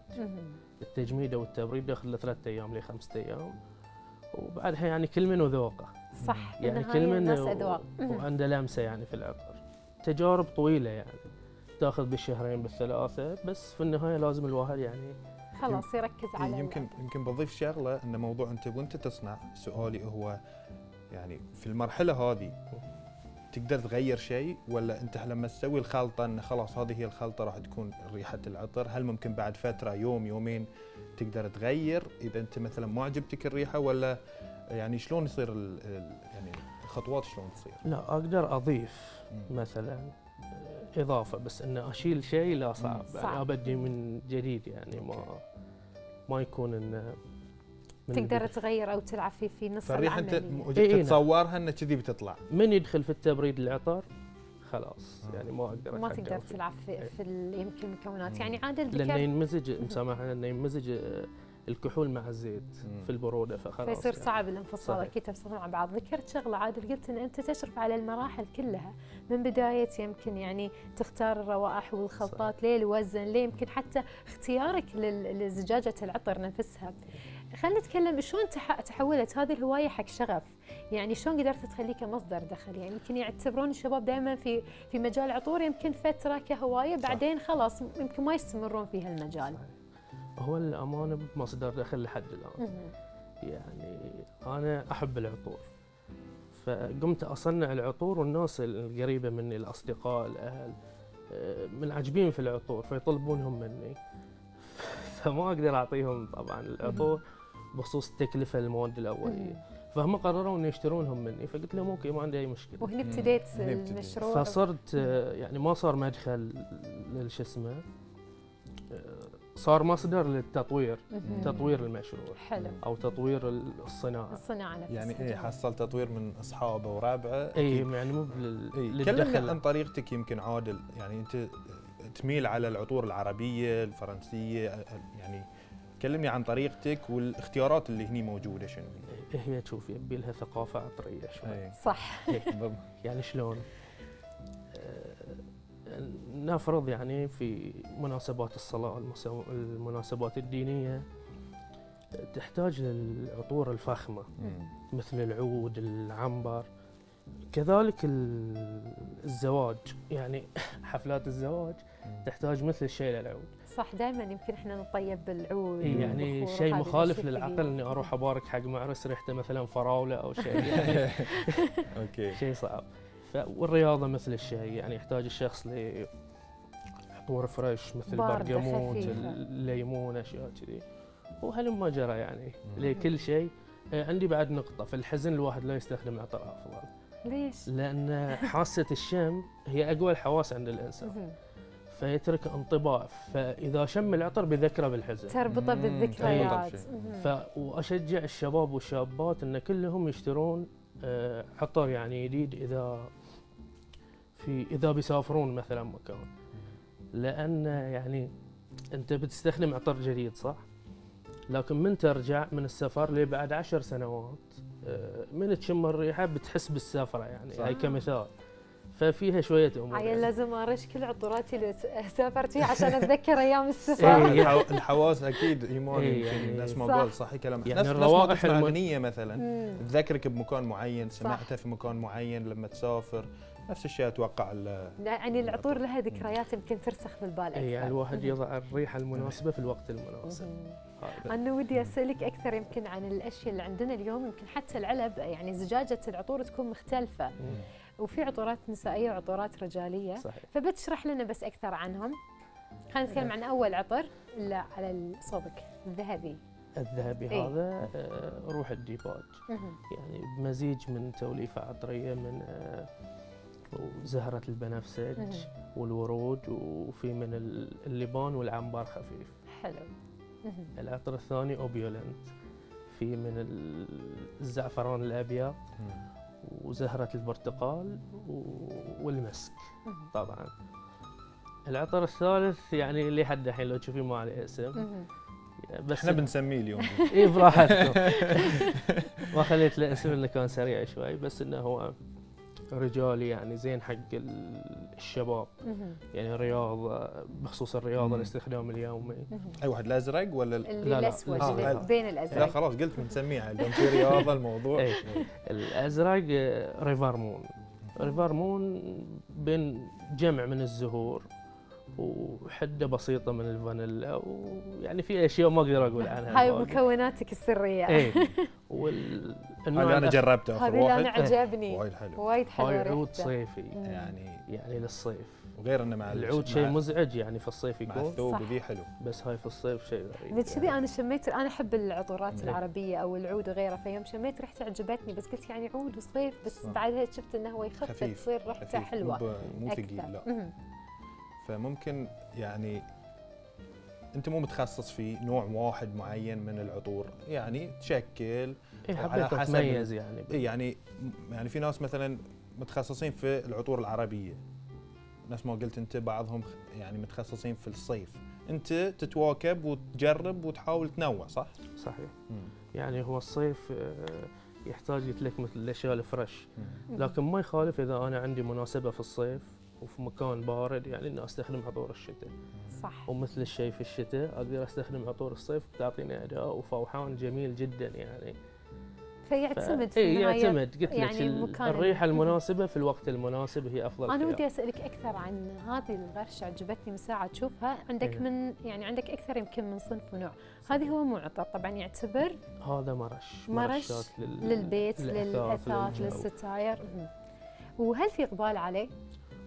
Speaker 6: التجميد أو التبريد داخل ثلاثة أيام لخمسة أيام. وبعدها يعني كل من وذوقه.
Speaker 1: صح
Speaker 6: يعني كل من
Speaker 1: الناس
Speaker 6: و-. وعنده لمسة يعني في العطر. تجارب طويلة يعني. تأخذ بالشهرين بالثلاثة بس في النهاية لازم الواحد يعني
Speaker 1: خلاص يركز على
Speaker 2: يمكن يمكن بضيف شغلة إن موضوع أنت وأنت تصنع سؤالي هو يعني في المرحلة هذه تقدر تغير شيء ولا أنت لما تسوي الخلطة إن خلاص هذه هي الخلطة راح تكون ريحة العطر؟ هل ممكن بعد فترة يوم يومين تقدر تغير إذا أنت مثلا ما عجبتك الريحة ولا يعني شلون يصير ال يعني الخطوات شلون تصير؟
Speaker 6: لا أقدر أضيف
Speaker 2: مم.
Speaker 6: مثلا إضافة بس ان أشيل شيء لا صعب
Speaker 1: صعب.
Speaker 6: يعني أبدي من جديد يعني ما ما يكون إنه
Speaker 1: تقدر. تغير أو تلعب فيه في نص
Speaker 2: فالريحه انت. تتصورها ان كذي بتطلع
Speaker 6: من يدخل في التبريد العطر خلاص
Speaker 2: آه.
Speaker 6: يعني ما أقدر
Speaker 1: ما تقدر. تلعب في,
Speaker 6: إيه.
Speaker 1: في يمكن المكونات. يعني عادل
Speaker 6: لأنه
Speaker 1: ذكر
Speaker 6: ينمزج مسامحه لأنه ينمزج آه، الكحول مع الزيت
Speaker 2: مم.
Speaker 6: في البرودة فخلاص
Speaker 1: فيصير
Speaker 6: يعني.
Speaker 1: صعب الانفصال
Speaker 6: صحيح.
Speaker 1: أكيد تفصلون عن بعض. ذكرت شغلة عادل قلت إن أنت تشرف على المراحل كلها. من بداية يمكن يعني تختار الروائح والخلطات ليه الوزن ليه يمكن حتى اختيارك لزجاجة العطر نفسها. خلينا نتكلم شلون تح- تحولت هذه الهواية حق شغف؟ يعني شلون قدرت تخليه كمصدر دخل؟ يعني يمكن يعتبرون الشباب دائما في في مجال العطور يمكن فترة كهواية بعدين خلاص يمكن ما يستمرون في هالمجال.
Speaker 6: هو الأمانة بمصدر دخل لحد
Speaker 1: الآن.
Speaker 6: يعني أنا أحب العطور. فقمت أصنع العطور والناس القريبة مني الأصدقاء الأهل آه، منعجبين في العطور فيطلبونهم مني. فما أقدر أعطيهم طبعا العطور بخصوص التكلفة المواد الأولية. فهم قرروا ان يشترونهم مني. فقلت لهم أوكي ما عندي أي مشكلة.
Speaker 1: وهنا ابتديت. المشروع.
Speaker 6: فصرت آه، يعني ما صار مدخل للش اسمه صار مصدر للتطوير. تطوير المشروع
Speaker 1: حلو
Speaker 6: أو تطوير الصناعة
Speaker 1: الصناعة نفسها
Speaker 2: يعني إيه حصل تطوير من أصحابه وربعه
Speaker 6: اي. يعني مو لل-
Speaker 2: إيه، كلمني عن
Speaker 6: للدخل
Speaker 2: طريقتك يمكن عادل يعني أنت تميل على العطور العربية الفرنسية يعني كلمني عن طريقتك والاختيارات اللي هني موجودة شنو هي؟
Speaker 6: هي تشوف يبي لها ثقافة عطرية شوي
Speaker 2: إيه.
Speaker 1: صح
Speaker 2: بالضبط.
Speaker 6: يعني شلون؟ نفرض يعني في مناسبات الصلاة المناسبات الدينية تحتاج للعطور الفخمة.
Speaker 2: مم.
Speaker 6: مثل العود العنبر. كذلك ال- الزواج. يعني حفلات الزواج. تحتاج مثل الشيء للعود.
Speaker 1: صح دائما يمكن إحنا نطيب بالعود
Speaker 6: إيه يعني شيء مخالف للعقل. إني أروح أبارك حق معرس ريحته مثلا فراولة أو شيء يعني.
Speaker 2: okay.
Speaker 6: شيء صعب. والرياضة مثل الشيء يعني يحتاج الشخص ل عطور fresh مثل برقموت. الليمون أشياء كذي وهلما جرى يعني. لكل شيء آه، عندي بعد نقطة في الحزن الواحد لا يستخدم عطر أفضل
Speaker 1: ليش؟
Speaker 6: لأن حاسة الشم هي أقوى الحواس عند الإنسان
Speaker 1: مهم.
Speaker 6: فيترك انطباع فإذا شم العطر بذكره بالحزن
Speaker 1: تربطه بالذكريات
Speaker 2: تربطه
Speaker 1: مهم.
Speaker 6: ف وأشجع الشباب والشابات إن كلهم يشترون آه، عطر يعني جديد إذا في إذا بيسافرون مثلا مكان لأن يعني أنت بتستخدم عطر جديد صح لكن من ترجع من السفر لبعد عشر سنوات آه، من تشم الريحة بتحس بالسفرة يعني
Speaker 2: صح.
Speaker 6: هاي كمثال ففيها شوية أمور
Speaker 1: عيل
Speaker 6: يعني.
Speaker 1: لازم أرش كل عطوراتي اللي سافرت فيها عشان أتذكر أيام
Speaker 6: إيه.
Speaker 1: السفر
Speaker 2: الحو- الحواس أكيد ايمان
Speaker 6: إيه،
Speaker 2: يمكن
Speaker 6: يعني
Speaker 2: نفس ما
Speaker 1: صح.
Speaker 2: قال صح كلام
Speaker 6: يعني
Speaker 2: نفس نفس ما
Speaker 6: الروائح
Speaker 2: اغنيه مثلا. تذكرك بمكان معين سمعتها في مكان معين لما تسافر نفس الشيء أتوقع ال-
Speaker 1: لا، يعني العطور لها ذكريات يمكن ترسخ بالبال أكثر
Speaker 6: إيه، يعني الواحد يضع الريحة المناسبة في الوقت المناسب.
Speaker 1: أنا ودي أسألك أكثر يمكن عن الأشياء اللي عندنا اليوم. يمكن حتى العلب يعني زجاجة العطور تكون مختلفة.
Speaker 6: مم.
Speaker 1: وفي عطورات نسائية وعطورات رجالية.
Speaker 6: صحيح.
Speaker 1: فبتشرح لنا بس أكثر عنهم. خلينا نتكلم عن أول عطر اللي على صوبك. الذهبي.
Speaker 6: الذهبي
Speaker 1: إيه.
Speaker 6: هذا آه، روح الديباج. يعني بمزيج من توليفة عطرية من آه، زهرة البنفسج. والورود وفي من ال- اللبان والعنبر خفيف.
Speaker 1: حلو.
Speaker 6: العطر الثاني أوبيولنت. في من ال- الزعفران الأبيض. وزهرة البرتقال والمسك. طبعا. العطر الثالث يعني لحد الحين لو تشوفين ما عليه اسم. بس
Speaker 2: إحنا بنسميه اليوم.
Speaker 6: اي براحتكم. ما خليت له اسم إنه كان سريع شوي بس إنه هو رجالي يعني زين حق ال- الشباب. يعني رياضه بخصوص الرياضه. الاستخدام اليومي.
Speaker 2: أي واحد الأزرق ولا
Speaker 6: لا، لا،
Speaker 1: الأسود
Speaker 6: لا،
Speaker 2: لا.
Speaker 1: بين
Speaker 2: لا
Speaker 1: الازرق
Speaker 2: خلاص قلت بنسميه اليوم في رياضه الموضوع
Speaker 6: إيه. الأزرق آه، ريفر مون ريفر مون بين جمع من الزهور وحدة بسيطة من الفانيلا ويعني في أشياء ما أقدر أقول عنها
Speaker 1: هاي. مكوناتك السرية
Speaker 6: إيه وال
Speaker 2: هذا أنا جربته اخر
Speaker 1: هذه اللي أنا
Speaker 2: واحد
Speaker 1: عجبني
Speaker 2: وايد حلو
Speaker 1: وايد حلوة
Speaker 6: هاي عود. صيفي.
Speaker 2: يعني
Speaker 6: يعني للصيف
Speaker 2: وغير إنه مع
Speaker 6: العود
Speaker 2: مع-
Speaker 6: شيء مزعج يعني في الصيف
Speaker 2: مع
Speaker 6: يكون
Speaker 2: الثوب
Speaker 1: صح.
Speaker 2: وذي حلو
Speaker 6: بس هاي في الصيف شيء غريب
Speaker 1: من كذي
Speaker 6: يعني.
Speaker 1: أنا شميت أنا أحب العطورات
Speaker 2: إيه.
Speaker 1: العربية أو العود وغيره فيوم شميت ريحته عجبتني بس قلت يعني عود وصيف بس
Speaker 2: صح.
Speaker 1: بعدها شفت إنه هو يخفف
Speaker 2: خفيف،
Speaker 1: تصير ريحته حلوة
Speaker 2: مو ثقيل لا. فممكن يعني أنت مو متخصص في نوع واحد معين من العطور. يعني تشكل
Speaker 6: إيه
Speaker 2: على حسب
Speaker 6: اتميز يعني.
Speaker 2: إيه يعني يعني في ناس مثلا متخصصين في العطور العربية. نفس ما قلت أنت بعضهم يعني متخصصين في الصيف. أنت تتواكب وتجرب وتحاول تنوع صح؟
Speaker 6: صحيح. يعني هو الصيف آه، يحتاج لك مثل الأشياء الفريش. لكن ما يخالف إذا أنا عندي مناسبة في الصيف. وفي مكان بارد يعني إني استخدم عطور الشتاء.
Speaker 1: صح.
Speaker 6: ومثل الشيء في الشتاء أقدر استخدم عطور الصيف بتعطيني أداء وفوحان جميل جدا يعني.
Speaker 1: فيعتمد
Speaker 6: ف-
Speaker 1: في
Speaker 6: إيه
Speaker 1: النهاية
Speaker 6: يعتمد. قلت لك
Speaker 1: يعني المكان الريحة
Speaker 6: المناسبة في الوقت المناسب هي
Speaker 1: أفضل
Speaker 6: أنا.
Speaker 1: ودي أسألك أكثر عن هذه الغرشة عجبتني من ساعة تشوفها. عندك
Speaker 6: إيه.
Speaker 1: من يعني عندك أكثر يمكن من صنف ونوع. هذه هو مو عطر طبعا يعتبر
Speaker 6: هذا مرش.
Speaker 1: مرش
Speaker 6: لل...
Speaker 1: للبيت
Speaker 6: للأثاث.
Speaker 1: للستاير. وهل في إقبال عليه؟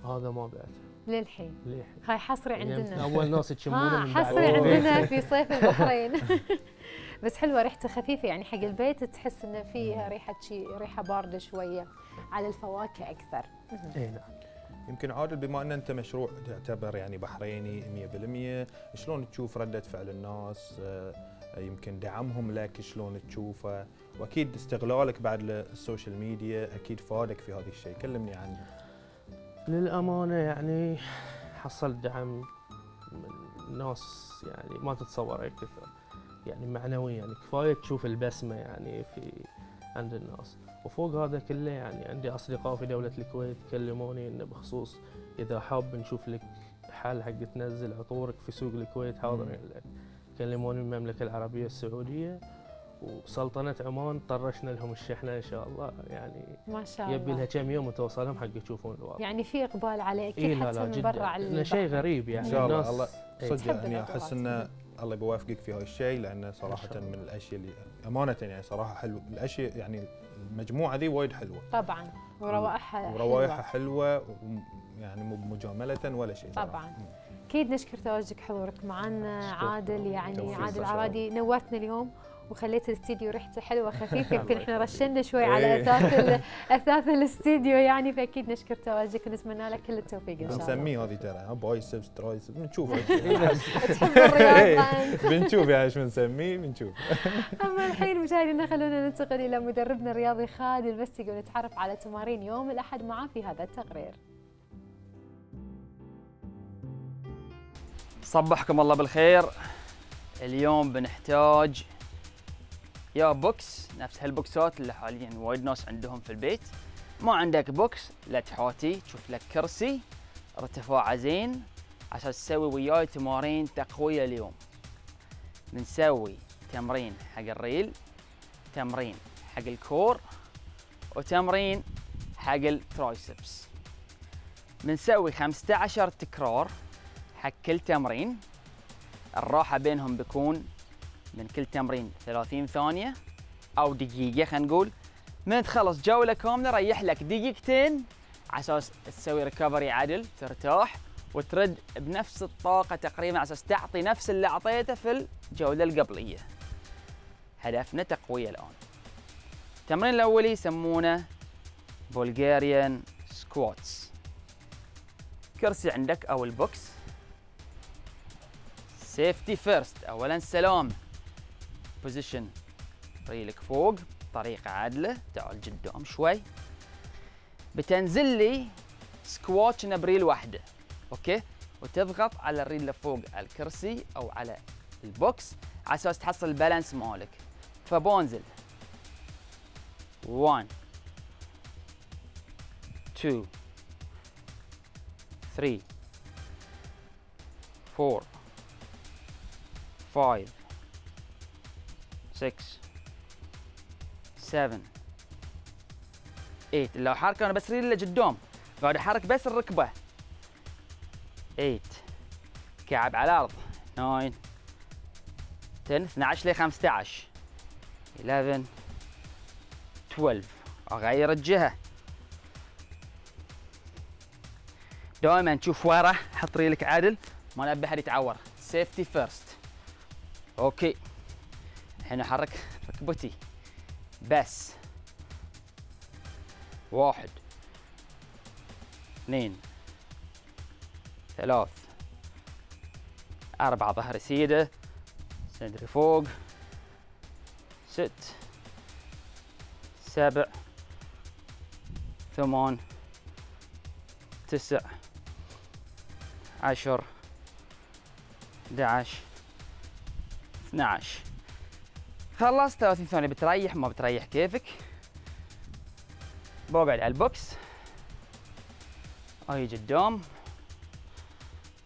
Speaker 6: هذا ما بعته
Speaker 1: للحين.
Speaker 6: ليه
Speaker 1: هاي حصري
Speaker 6: يعني
Speaker 1: عندنا.
Speaker 6: أول ناس تشمونه من
Speaker 1: حصري. عندنا في صيف البحرين. بس حلوة ريحته خفيفة يعني. حق البيت تحس إنه فيها ريحة شي ريحة باردة شوية على الفواكه أكثر.
Speaker 6: اي نعم.
Speaker 2: يمكن عادل بما إن أنت مشروع تعتبر يعني بحريني 100% شلون تشوف ردة فعل الناس؟ آه، يمكن دعمهم لك شلون تشوفه؟ وأكيد استغلالك بعد للسوشيال ميديا أكيد فادك في هذا الشيء. كلمني عنه.
Speaker 7: للأمانة يعني حصلت دعم من ناس يعني ما تتصور أي كثر. يعني معنوي يعني كفاية تشوف البسمة يعني في عند الناس. وفوق هذا كله يعني عندي أصدقاء في دولة الكويت كلموني إنه بخصوص إذا حاب نشوف لك حل حق تنزل عطورك في سوق الكويت حاضرين لك. كلموني من المملكة العربية السعودية. وسلطنة عمان طرشنا لهم الشحنة إن شاء الله يعني
Speaker 1: ما شاء الله
Speaker 7: يبي لها كم يوم وتوصلهم حق يشوفون الواقع
Speaker 1: يعني في إقبال عليك
Speaker 7: إيه لا
Speaker 1: حتى
Speaker 7: لا
Speaker 1: من
Speaker 7: جدا
Speaker 1: برا على
Speaker 7: شيء. غريب يعني
Speaker 2: إن شاء الله
Speaker 7: الناس
Speaker 2: الله. صدق يعني. أحس انه الله بيوفقك في هذا الشيء
Speaker 7: لأنه صراحة.
Speaker 2: من الأشياء اللي أمانة يعني صراحة حلو الأشياء يعني المجموعة ذي وايد حلوة
Speaker 1: طبعا
Speaker 2: وروائحها
Speaker 1: حلوة.
Speaker 2: حلوة وم- يعني مو مجامله ولا شيء.
Speaker 1: طبعاً. أكيد نشكر تواجدك حضورك معنا. عادل يعني عادل. عرادي نورتنا اليوم وخليت الاستديو ريحته حلوة خفيفة يمكن
Speaker 7: إحنا.
Speaker 1: رشنا شوي على
Speaker 2: إيه.
Speaker 1: أثاث أثاث الاستديو يعني فأكيد نشكر تواجدك ونتمنى لك كل التوفيق إن شاء الله.
Speaker 2: بنسميه هذه ترى biceps triceps بنشوف.
Speaker 1: تحب الرياضة أنت.
Speaker 2: بنشوف يعني إيش بنسميه بنشوف.
Speaker 1: أما الحين مشاهدينا خلونا ننتقل إلى مدربنا الرياضي خالد البستي ونتعرف على تمارين يوم الأحد معاه في هذا التقرير.
Speaker 8: صبحكم الله بالخير. اليوم بنحتاج يا box نفس هال boxات اللي حاليا وايد ناس عندهم في البيت. ما عندك box لا تحاتي تشوف لك كرسي ارتفاعه زين عشان تسوي وياي تمارين تقوية اليوم. بنسوي تمرين حق الريل تمرين حق ال core وتمرين حق ال triceps. بنسوي 15 تكرار حق كل تمرين. الراحة بينهم بيكون من كل تمرين 30 ثانية. أو دقيقة خلينا نقول. من تخلص جولة كاملة ريح لك دقيقتين على أساس تسوي recovery عدل ترتاح وترد بنفس الطاقة تقريبا على أساس تعطي نفس اللي أعطيته في الجولة القبلية. هدفنا تقوية الآن. التمرين الأولي يسمونه Bulgarian squats كرسي عندك أو ال box. safety first اولا سلام. position ريلك فوق طريقة عادلة تعال قدام شوي. بتنزل لي squat كنا بريل واحدة okay؟ وتضغط على الريل اللي فوق على الكرسي أو على ال box على أساس تحصل ال balance مالك. فبنزل 1 2 3 4 five, six, seven, eight. لو حركة أنا بس ريل لقدام قاعد أحرك بس الركبة. Eight. كعب على الأرض. Nine. Ten. 12 ل 15 11 12 أغير الجهة. دائما تشوف ورا. حط ريلك عدل ما نبي أحد يتعور. safety first okay. الحين احرك ركبتي. بس. واحد. اثنين. ثلاث. أربعة. ظهر سيدة. صدري فوق. ست. سبع. ثمان. تسع. عشر. 11 12 خلصت 30 ثانية بتريح؟ ما بتريح كيفك؟ بقعد على البوكس. أجي قدام.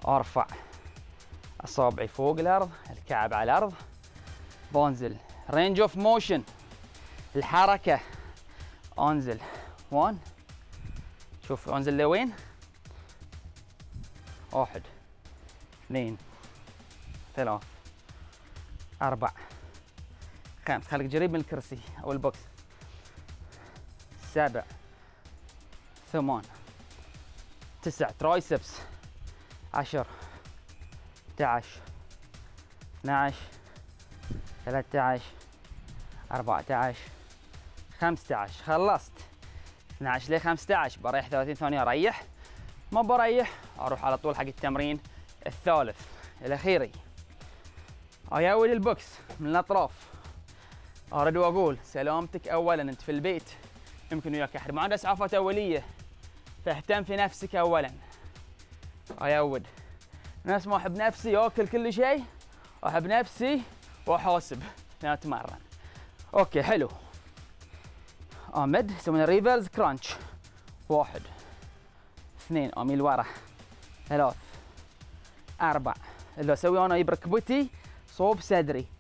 Speaker 8: أرفع أصابعي فوق الأرض الكعب على الأرض. بنزل. range of motion الحركة. أنزل. 1 شوف أنزل لوين؟ واحد. اثنين. ثلاث. أربع. خمس خليك قريب من الكرسي أو ال box. سبع ثمان تسع triceps عشر 11 12 13 14 15 خلصت. 12 ل 15 بريح 30 ثانية أريح. ما بريح أروح على طول حق التمرين الثالث. الأخيري. اياود ال box من الأطراف. ارد واقول سلامتك اولا أنت في البيت. يمكن وياك أحد. ما عنده أسعافات أولية. فاهتم في نفسك اولا. ايود نفس ما أحب نفسي أكل كل شيء. أحب نفسي وأحاسب. اتمرن okay حلو. امد يسوون reverse crunch. واحد. اثنين. اميل ورا ثلاث. أربع. اللي أسوي أنا أجيب ركبتي صوب صدري.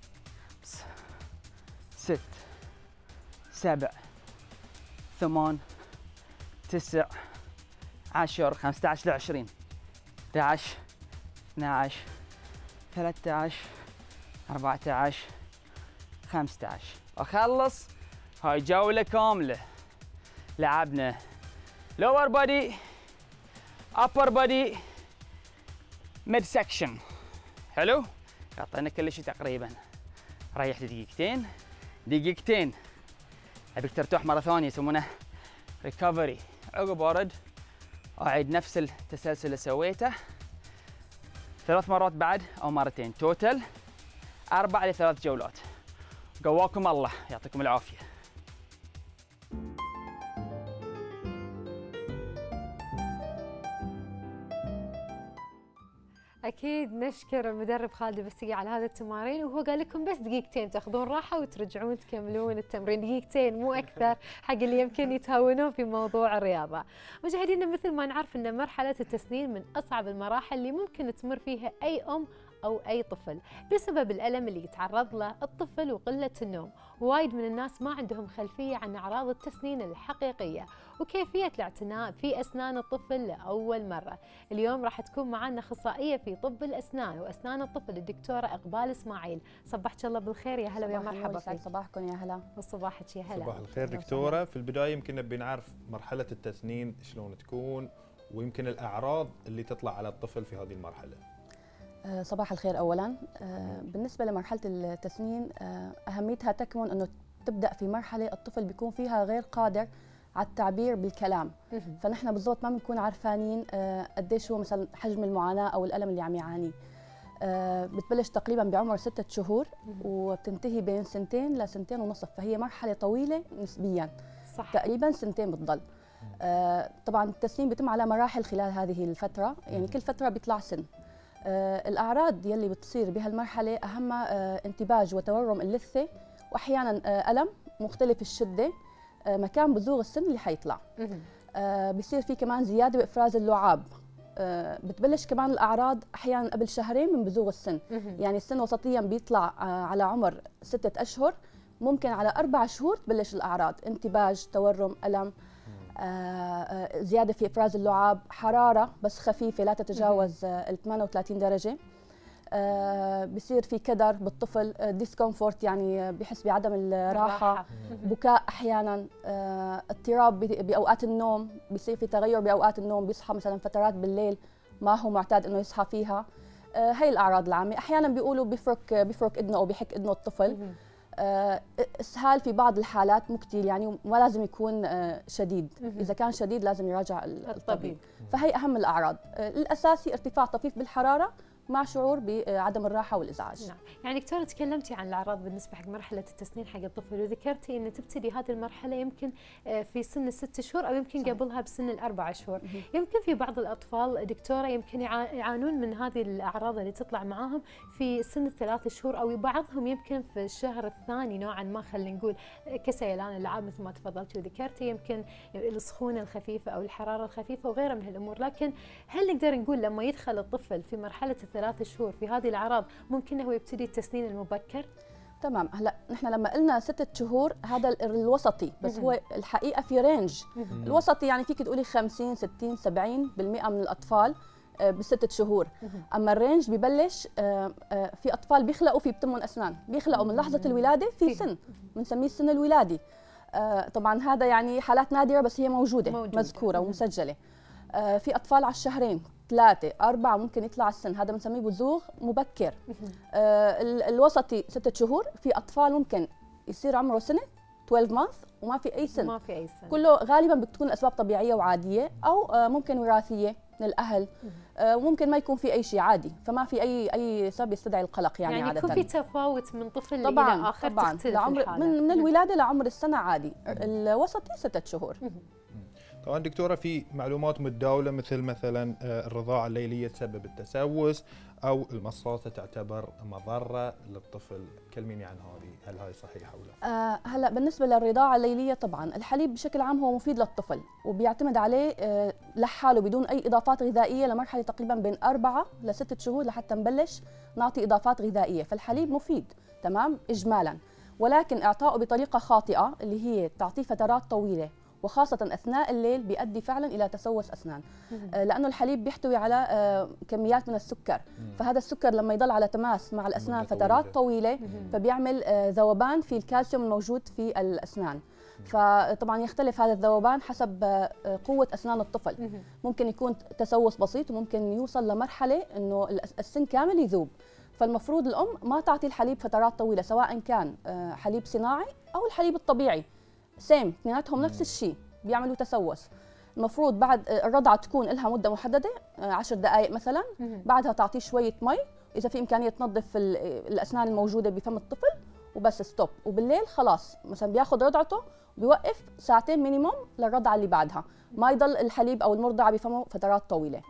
Speaker 8: سبع ثمان تسع عشر خمسة عشر لعشرين 11 12 13 14 15 أخلص. هاي جولة كاملة. لعبنا lower body upper body mid section حلو؟ غطينا كل شيء تقريبا. ريحت دقيقتين. دقيقتين. ابيك ترتاح مرة ثانية يسمونه recovery عقب ارد أعيد نفس التسلسل اللي سويته. ثلاث مرات بعد أو مرتين. total أربع لثلاث جولات. قواكم الله. يعطيكم العافية.
Speaker 1: أكيد نشكر المدرب خالد البسيقي على هذا التمارين وهو قال لكم بس دقيقتين تأخذون راحة وترجعون تكملون التمرين دقيقتين مو أكثر حق اللي يمكن يتهاونون في موضوع الرياضة. مشاهدينا مثل ما نعرف إن مرحلة التسنين من أصعب المراحل اللي ممكن تمر فيها أي أم أو أي طفل. بسبب الألم اللي يتعرض له الطفل وقلة النوم. وايد من الناس ما عندهم خلفية عن أعراض التسنين الحقيقية وكيفية الاعتناء في أسنان الطفل لأول مرة. اليوم راح تكون معنا أخصائية في طب الأسنان وأسنان الطفل الدكتورة إقبال إسماعيل. صبحك الله بالخير يا هلا ويا مرحبا فيك؟
Speaker 9: صباحكم يا هلا.
Speaker 1: وصباحك يا هلا.
Speaker 2: صباح الخير دكتورة. في البداية يمكن نبي نعرف مرحلة التسنين شلون تكون ويمكن الأعراض اللي تطلع على الطفل في هذه المرحلة.
Speaker 9: صباح الخير اولا. آه، بالنسبة لمرحلة التسنين آه، أهميتها تكمن أنه تبدأ في مرحلة الطفل بيكون فيها غير قادر على التعبير بالكلام. فنحن بالضبط ما بنكون عارفانين آه، قديش هو مثلا حجم المعاناة أو الألم اللي عم يعانيه آه، بتبلش تقريبا بعمر ستة شهور وبتنتهي بين سنتين لسنتين ونصف. فهي مرحلة طويلة نسبيا.
Speaker 1: صح.
Speaker 9: تقريبا سنتين بتضل آه، طبعا التسنين بيتم على مراحل خلال هذه الفترة. يعني كل فترة بيطلع سن. آه، الأعراض يلي بتصير بهالمرحلة أهمها آه، انتباج وتورم اللثة وأحيانا آه، ألم مختلف الشدة آه، مكان بزوغ السن اللي حيطلع. آه، بصير في كمان زيادة بإفراز اللعاب. آه، بتبلش كمان الأعراض أحيانا قبل شهرين من بزوغ السن. يعني السن وسطيا بيطلع آه، على عمر ستة أشهر ممكن على أربع شهور تبلش الأعراض. انتباج تورم ألم. آه، آه، زيادة في إفراز اللعاب حرارة بس خفيفة لا تتجاوز آه، ال 38 درجة. آه، بصير في كدر بالطفل ديسكومفورت يعني بحس بعدم الراحة. بكاء أحيانا اضطراب بأوقات النوم بيصير في تغير بأوقات النوم بيصحى مثلا فترات بالليل ما هو معتاد إنه يصحى فيها. هي الأعراض العامة. أحيانا بيقولوا بيفرك بيفرك اذنه أو بيحك اذنه الطفل. اسهال في بعض الحالات مو كتير يعني وما لازم يكون آه، شديد. إذا كان شديد لازم يراجع ال- الطبيب.
Speaker 1: الطبيب.
Speaker 9: فهي أهم الأعراض. آه، الأساسي ارتفاع طفيف بالحرارة. مع شعور بعدم الراحة والإزعاج.
Speaker 1: نعم. يعني دكتورة تكلمتي عن الأعراض بالنسبة حق مرحلة التسنين حق الطفل وذكرتي أن تبتدي هذه المرحلة يمكن آه، في سن الست شهور أو يمكن
Speaker 9: صحيح.
Speaker 1: قبلها بسن الأربع شهور. يمكن في بعض الأطفال دكتورة يمكن يعا- يعانون من هذه الأعراض اللي تطلع معاهم في سن الثلاث شهور أو بعضهم يمكن في الشهر الثاني نوعا ما خلينا نقول آه، كسيلان. اللعاب مثل ما تفضلتي وذكرتي يمكن السخونة الخفيفة أو الحرارة الخفيفة وغيرها من هالأمور. لكن هل نقدر نقول لما يدخل الطفل في الثلاث شهور في هذه الأعراض ممكن هو يبتدي التسنين المبكر؟
Speaker 9: تمام هلا نحن لما قلنا ستة شهور هذا ال- الوسطي بس. هو الحقيقة في range الوسطي يعني فيك تقولي 50 60 70 بالمئة من الأطفال آه، بستة شهور.
Speaker 1: أما
Speaker 9: ال range ببلش آه، آه، في أطفال بيخلقوا في بتمهم أسنان بيخلقوا من لحظة الولادة في. سن بنسميه السن الولادي طبعا هذا يعني حالات نادرة بس هي
Speaker 1: موجودة, موجودة.
Speaker 9: مذكورة. ومسجلة في أطفال على الشهرين ثلاثة أربعة ممكن يطلع السن هذا بنسميه بزوغ مبكر. آه، ال- الوسطي ستة شهور في أطفال ممكن يصير عمره سنة 12 مانث وما في أي سن.
Speaker 1: ما في أي سن.
Speaker 9: كله غالبا بتكون أسباب طبيعية وعادية أو آه، ممكن وراثية من الأهل. آه، وممكن ما يكون في أي شيء عادي فما في أي أي سبب يستدعي القلق يعني,
Speaker 1: يعني
Speaker 9: عادة.
Speaker 1: يكون في تفاوت من طفل
Speaker 9: طبعا
Speaker 1: إلى آخر
Speaker 9: طبعا. لعمر. من من الولادة لعمر السنة عادي. الوسطي ستة شهور.
Speaker 2: طبعا دكتورة في معلومات متداولة مثل مثلا آه، الرضاعة الليلية تسبب التسوس أو المصاصة تعتبر مضرة للطفل. كلميني عن هذه هل هاي صحيحة أو لا؟
Speaker 9: آه هلا بالنسبة للرضاعة الليلية طبعا الحليب بشكل عام هو مفيد للطفل وبيعتمد عليه آه لحاله بدون أي إضافات غذائية لمرحلة تقريبا بين أربعة لستة شهور لحتى نبلش نعطي إضافات غذائية فالحليب مفيد تمام؟ اجمالا. ولكن اعطائه بطريقة خاطئة اللي هي تعطيه فترات طويلة. وخاصة أثناء الليل بيؤدي فعلا إلى تسوس أسنان. آه لأنه الحليب بيحتوي على آه كميات من السكر. فهذا السكر لما يضل على تماس مع الأسنان فترات
Speaker 2: طويلة.
Speaker 9: فبيعمل آه ذوبان في الكالسيوم الموجود في الأسنان. فطبعا يختلف هذا الذوبان حسب قوة أسنان الطفل. ممكن يكون تسوس بسيط وممكن يوصل لمرحلة إنه الأس- السن كامل يذوب. فالمفروض الأم ما تعطي الحليب فترات طويلة سواء كان حليب صناعي أو الحليب الطبيعي. same اثنيناتهم نفس الشيء بيعملوا تسوس. المفروض بعد آه، الرضعة تكون لها مدة محددة آه، عشر دقائق مثلا. بعدها تعطيه شوية مي إذا في إمكانية تنظف ال- الأسنان الموجودة بفم الطفل. وبس stop وبالليل خلاص مثلا بياخذ رضعته بيوقف ساعتين minimum للرضعة اللي بعدها. ما يضل الحليب أو المرضعة بفمه فترات طويلة.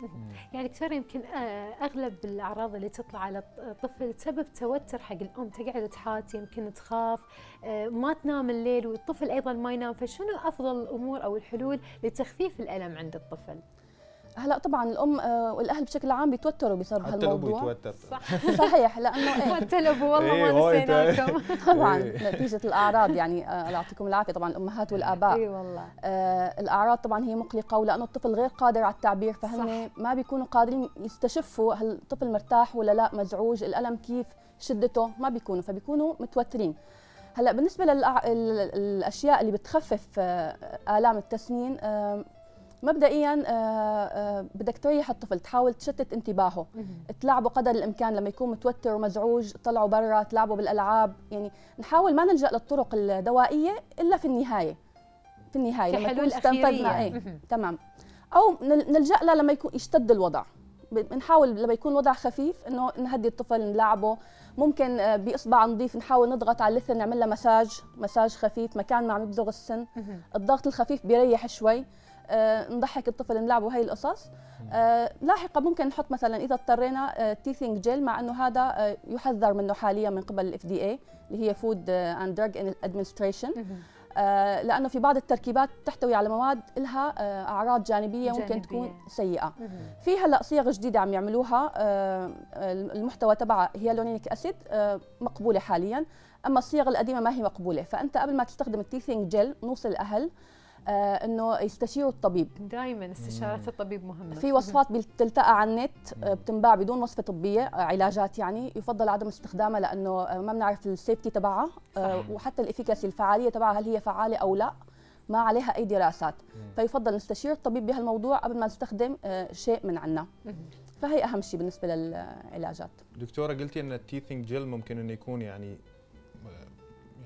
Speaker 1: يعني دكتور يمكن آه، أغلب الأعراض اللي تطلع على الطفل تسبب توتر حق الأم تقعد تحاتي يمكن تخاف آه، ما تنام الليل والطفل أيضا ما ينام. فشنو أفضل الأمور أو الحلول لتخفيف الألم عند الطفل؟
Speaker 9: هلا طبعا الأم آه، والأهل بشكل عام بيتوتروا بسبب هالموضوع.
Speaker 2: يتوتر.
Speaker 9: صحيح. لأنه إيه؟
Speaker 1: حتى الأبو والله
Speaker 2: إيه،
Speaker 1: ما. نسيناكم.
Speaker 9: طبعا
Speaker 2: إيه.
Speaker 9: نتيجة الأعراض يعني آه، الله يعطيكم العافية. طبعا الأمهات والآباء
Speaker 1: إي والله.
Speaker 9: آه الأعراض طبعا هي مقلقة ولأنه الطفل غير قادر على التعبير فهن ما بيكونوا قادرين يستشفوا هل الطفل مرتاح ولا لا مزعوج الألم كيف شدته ما بيكونوا فبيكونوا متوترين. هلا بالنسبة للأشياء اللي بتخفف آه آلام التسنين آه مبدئيا آه، آه، بدك تريح الطفل تحاول تشتت انتباهه. تلعبه قدر الإمكان لما يكون متوتر ومزعوج طلعه برا تلعبه بالألعاب. يعني نحاول ما نلجأ للطرق الدوائية إلا في النهاية. في النهاية لما يكون استنفذنا
Speaker 1: أخيرية.
Speaker 9: إيه. تمام. أو نل- نلجأ لها لما يكون يشتد الوضع. بنحاول لما يكون الوضع خفيف إنه نهدي الطفل نلعبه. ممكن آه، بإصبع نظيف نحاول نضغط على اللثة نعمل لها مساج مساج خفيف مكان ما عم يبزغ السن. الضغط الخفيف بيريح شوي. نضحك الطفل نلعبه هاي القصص. آه، لاحقا ممكن نحط مثلا إذا اضطرينا teething gel مع إنه هذا آه، يحذر منه حاليا من قبل ال FDA اللي هي Food and Drug Administration لأنه في بعض التركيبات تحتوي على مواد لها آه، أعراض جانبية ممكن
Speaker 1: جانبية.
Speaker 9: تكون سيئة. في هلأ صيغ جديدة عم يعملوها آه، المحتوى تبعها hyaluronic acid آه، مقبولة حاليا. أما الصيغ القديمة ما هي مقبولة. فأنت قبل ما تستخدم ال teething gel نوصي الاهل آه، إنه يستشيروا الطبيب.
Speaker 1: دائما استشاره الطبيب مهمة.
Speaker 9: في وصفات بتلتقى على النت آه، بتنباع بدون وصفة طبية آه، علاجات يعني. يفضل عدم استخدامها لأنه آه، ما بنعرف ال safety تبعها آه،
Speaker 1: صح.
Speaker 9: وحتى ال efficacy الفعالية تبعها هل هي فعالة أو لا ما عليها أي دراسات. فيفضل نستشير الطبيب بهالموضوع قبل ما نستخدم آه، شيء من عنا. فهي أهم شيء بالنسبة للعلاجات.
Speaker 2: دكتورة قلتي إن ال teething gel ممكن إنه يكون يعني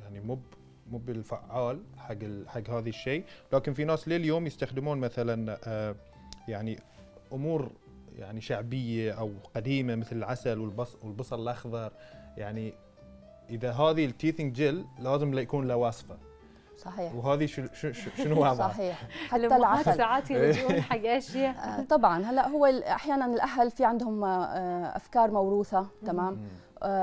Speaker 2: يعني مو مو بالفعال حق حق هذا الشيء. لكن في ناس لليوم يستخدمون مثلا آه، يعني أمور يعني شعبية أو قديمة مثل العسل والبص والبصل الأخضر. يعني إذا هذه ال teething gel لازم لا يكون له وصفة.
Speaker 9: صحيح.
Speaker 2: وهذه شو- شو- شنو وضعها؟
Speaker 9: صحيح. حتى العسل.
Speaker 1: ساعات يلجؤون حق اشياء
Speaker 9: آه، طبعا. هلأ هو أحيانا الأهل في عندهم آه، أفكار موروثة تمام؟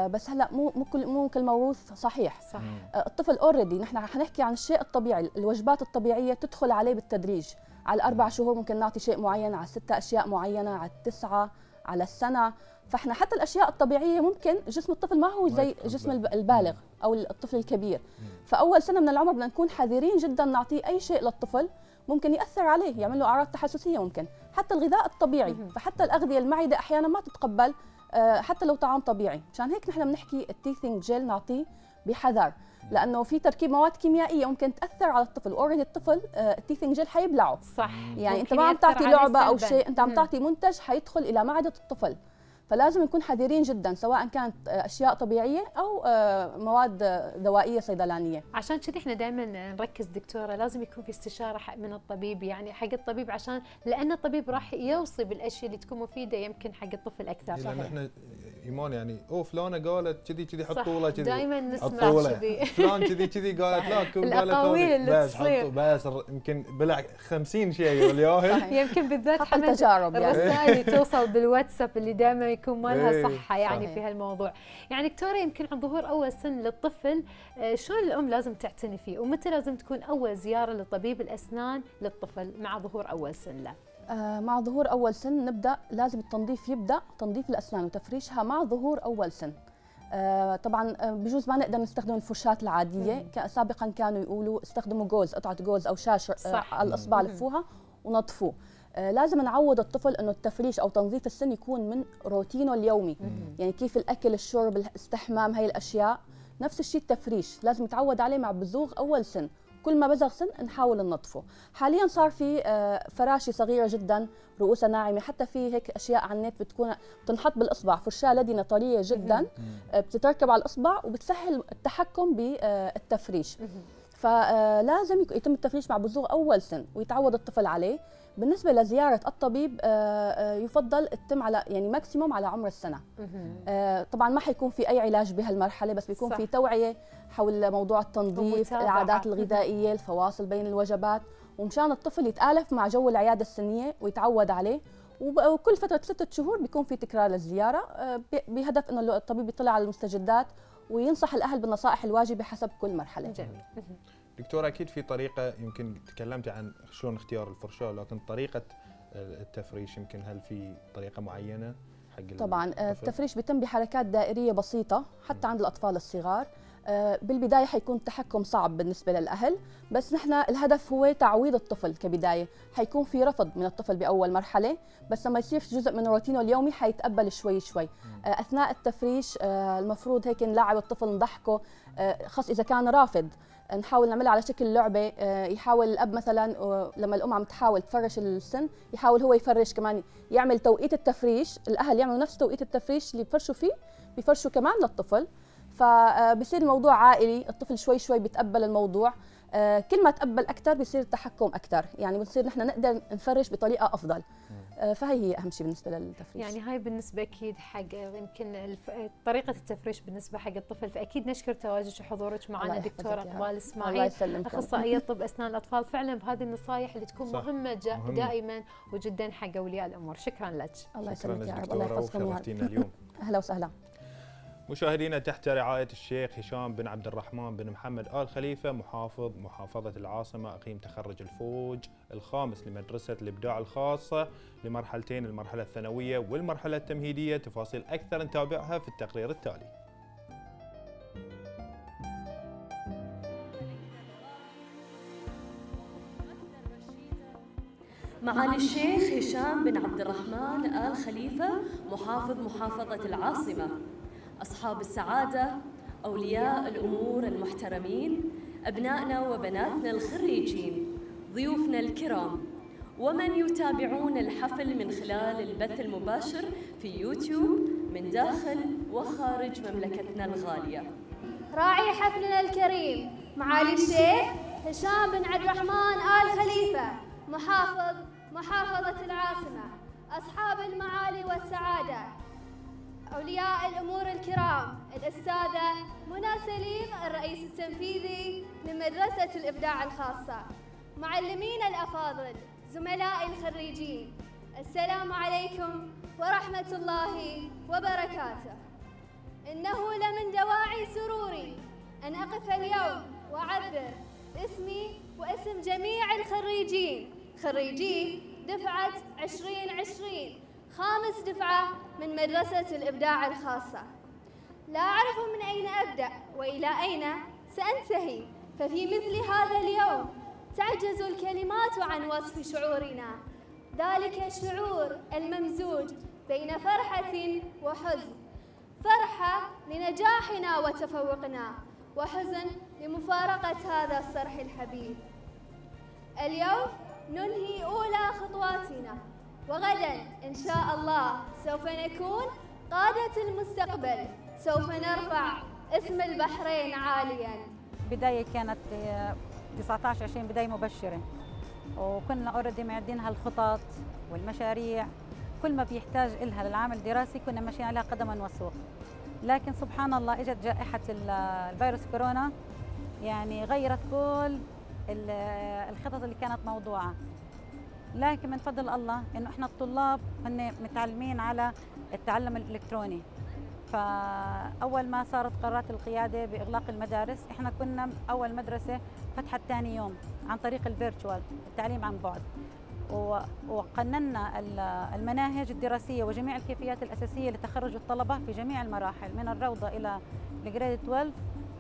Speaker 9: بس هلا مو مو كل مو كل موروث صحيح.
Speaker 1: صح.
Speaker 9: آه، الطفل already نحن حنحكي عن الشيء الطبيعي الوجبات الطبيعية تدخل عليه بالتدريج. على الأربع شهور ممكن نعطي شيء معين على ستة أشياء معينة على التسعة على السنة. فإحنا حتى الأشياء الطبيعية ممكن جسم الطفل ما هو زي. جسم الب- البالغ أو الطفل الكبير. فأول سنة من العمر بدنا نكون حذرين جدا نعطيه أي شيء للطفل ممكن يأثر عليه يعمل له أعراض تحسسية ممكن. حتى الغذاء الطبيعي. فحتى الأغذية المعدة أحيانا ما تتقبل. آه، حتى لو طعام طبيعي. مشان هيك نحن بنحكي ال teething gel نعطيه بحذر لأنه في تركيب مواد كيميائية ممكن تأثر على الطفل. already الطفل آه، ال teething gel حيبلعه.
Speaker 1: صح.
Speaker 9: يعني
Speaker 1: إنت
Speaker 9: ما عم تعطي لعبة
Speaker 1: أو.
Speaker 9: شيء إنت عم. تعطي منتج حيدخل إلى معدة الطفل. فلازم نكون حذرين جدا سواء كانت آه، أشياء طبيعية أو آه، مواد دوائية صيدلانية.
Speaker 1: عشان كذي إحنا دائما نركز دكتورة لازم يكون في استشارة من الطبيب يعني حق الطبيب عشان لأن الطبيب راح يوصي بالأشياء اللي تكون مفيدة يمكن حق الطفل أكثر.
Speaker 2: لأن إحنا إيمان يعني أوه فلانة قالت كذي كذي حطوا له كذي.
Speaker 1: دائما نسمع. كذي.
Speaker 2: فلان كذي كذي قالت لا كم قالت
Speaker 1: الأقاويل
Speaker 2: هذه.
Speaker 1: اللي
Speaker 2: بس
Speaker 1: تصير.
Speaker 2: حطوا بس يمكن بلع 50 شيء والياهل
Speaker 9: صحيح.
Speaker 1: يمكن بالذات
Speaker 9: حق
Speaker 1: حمد
Speaker 9: التجارب يعني.
Speaker 1: الرسائل اللي توصل بالواتساب اللي دائما يكون ما لها
Speaker 2: إيه،
Speaker 1: صحة يعني
Speaker 9: صحيح.
Speaker 1: في هالموضوع. يعني دكتورة يمكن عن ظهور أول سن للطفل آه، شلون الأم لازم تعتني فيه؟ ومتى لازم تكون أول زيارة لطبيب الأسنان للطفل مع ظهور أول سن له؟
Speaker 9: آه، مع ظهور أول سن نبدأ لازم التنظيف يبدأ تنظيف الأسنان وتفريشها مع ظهور أول سن. آه، طبعا بجوز ما نقدر نستخدم الفرشات العادية. سابقا كانوا يقولوا استخدموا جوز قطعة جوز أو شاش
Speaker 1: صح.
Speaker 9: على الأصبع لفوها ونظفوه. لازم نعود الطفل إنه التفريش أو تنظيف السن يكون من روتينه اليومي. يعني كيف الأكل الشرب الاستحمام هاي الأشياء. نفس الشيء التفريش لازم يتعود عليه مع بزوغ أول سن. كل ما بزغ سن نحاول ننظفه. حاليا صار في آه، فراشي صغيرة جدا رؤوسها ناعمة. حتى في هيك أشياء على النت بتكون بتنحط بالإصبع. فرشاة لدنه طرية جدا آه، بتتركب على الإصبع وبتسهل التحكم بالتفريش فلازم يتم التفريش مع بزوغ أول سن ويتعود الطفل عليه. بالنسبة لزيارة الطبيب آه، آه، يفضل تتم على يعني ماكسيموم على عمر السنة. آه، طبعا ما حيكون في أي علاج بهالمرحلة بس بيكون
Speaker 1: صح.
Speaker 9: في توعية حول موضوع التنظيف. العادات الغذائية الفواصل بين الوجبات. ومشان الطفل يتآلف مع جو العيادة السنية ويتعود عليه وكل فترة ستة شهور بيكون في تكرار للزياره بهدف إنه الطبيب يطلع على المستجدات وينصح الأهل بالنصائح الواجبة حسب كل مرحلة.
Speaker 1: جميل.
Speaker 2: دكتور أكيد في طريقة يمكن تكلمت عن شلون اختيار الفرشاة لكن طريقة التفريش يمكن هل في طريقة معينة حق
Speaker 9: طبعا آه،
Speaker 2: الطفل؟
Speaker 9: التفريش بيتم بحركات دائرية بسيطة حتى عند الأطفال الصغار. آه، بالبداية حيكون التحكم صعب بالنسبة للأهل بس نحن الهدف هو تعويض الطفل كبداية. حيكون في رفض من الطفل بأول مرحلة بس لما يصير جزء من روتينه اليومي حيتقبل شوي شوي. آه، أثناء التفريش المفروض هيك نلعب الطفل نضحكه خاص إذا كان رافض. نحاول نعملها على شكل لعبة آه، يحاول الأب مثلا آه، لما الأم عم تحاول تفرش السن يحاول هو يفرش كمان يعمل توقيت التفريش الأهل يعملوا نفس توقيت التفريش اللي بفرشوا فيه بيفرشوا كمان للطفل. فبصير الموضوع عائلي الطفل شوي شوي بيتقبل الموضوع. آه، كل ما تقبل أكثر بيصير التحكم أكثر يعني بنصير نحن نقدر نفرش بطريقة أفضل. آه، فهي هي أهم شيء بالنسبة للتفريش.
Speaker 1: يعني هاي بالنسبة أكيد حق يمكن الف... طريقة التفريش بالنسبة حق الطفل فأكيد نشكر تواجدك وحضورك معنا
Speaker 9: الله
Speaker 1: إسماعيل
Speaker 9: يسلمك
Speaker 1: أخصائية طب أسنان الأطفال. فعلا بهذه النصائح اللي تكون
Speaker 2: صح.
Speaker 1: مهمة, جا...
Speaker 2: مهمة.
Speaker 1: دائما وجدا حق أولياء الأمور. شكرا لك.
Speaker 9: الله يسلمك يا
Speaker 2: لك
Speaker 9: رب. الله
Speaker 2: دكتوره
Speaker 9: يحفظكم
Speaker 2: اليوم.
Speaker 9: أهلا وسهلا.
Speaker 2: مشاهدينا تحت رعاية الشيخ هشام بن عبد الرحمن بن محمد آل خليفة محافظ محافظة العاصمة أقيم تخرج الفوج الخامس لمدرسة الإبداع الخاصة لمرحلتين المرحلة الثانوية والمرحلة التمهيدية. تفاصيل أكثر نتابعها في التقرير التالي.
Speaker 10: معالي الشيخ هشام بن عبد الرحمن آل خليفة محافظ محافظة العاصمة. أصحاب السعادة أولياء الأمور المحترمين أبنائنا وبناتنا الخريجين ضيوفنا الكرام ومن يتابعون الحفل من خلال البث المباشر في يوتيوب من داخل وخارج مملكتنا الغالية.
Speaker 11: راعي حفلنا الكريم معالي الشيخ هشام بن عبد الرحمن آل خليفة محافظ محافظة العاصمة أصحاب المعالي والسعادة. أولياء الأمور الكرام الأستاذة منى سليم الرئيس التنفيذي لمدرسة الإبداع الخاصة. معلمين الأفاضل زملائي الخريجين السلام عليكم ورحمة الله وبركاته. إنه لمن دواعي سروري أن أقف اليوم وأعبر باسمي واسم جميع الخريجين. خريجي دفعة 2020 خامس دفعة من مدرسة الإبداع الخاصة. لا أعرف من أين أبدأ وإلى أين سأنتهي ففي مثل هذا اليوم تعجز الكلمات عن وصف شعورنا. ذلك الشعور الممزوج بين فرحة وحزن. فرحة لنجاحنا وتفوقنا وحزن لمفارقة هذا الصرح الحبيب. اليوم ننهي أولى خطواتنا. وغدا إن شاء الله سوف نكون قادة المستقبل. سوف نرفع اسم البحرين عاليا.
Speaker 12: بداية كانت آه، 19 20 بداية مبشرة. وكنا اوريدي معدين هالخطط والمشاريع. كل ما بيحتاج إلها للعام الدراسي كنا ماشيين عليها قدما وسوق. لكن سبحان الله إجت جائحة ال- الفيروس كورونا. يعني غيرت كل ال- الخطط اللي كانت موضوعة. لكن من فضل الله إنه إحنا الطلاب هن متعلمين على التعلم الإلكتروني. فأول ما صارت قرارات القيادة بإغلاق المدارس إحنا كنا أول مدرسة فتحت ثاني يوم عن طريق الفيرتشوال التعليم عن بعد. وقننا ال- المناهج الدراسية وجميع الكيفيات الأساسية لتخرج الطلبة في جميع المراحل من الروضة إلى الجريد 12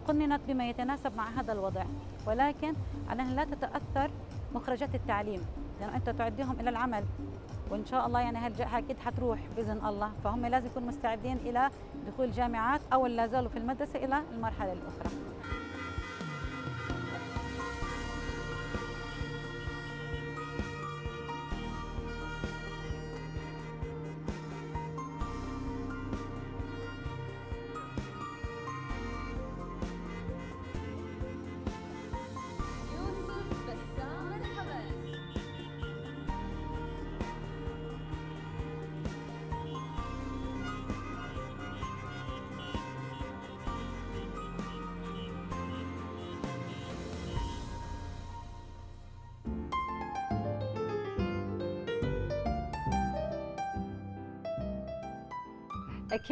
Speaker 12: قننت بما يتناسب مع هذا الوضع ولكن على ان لا تتأثر مخرجات التعليم. لأنه أنت تعديهم إلى العمل. وإن شاء الله يعني هالجائحه أكيد حتروح بإذن الله. فهم لازم يكونوا مستعدين إلى دخول الجامعات أو لا زالوا في المدرسة
Speaker 10: إلى المرحلة الأخرى.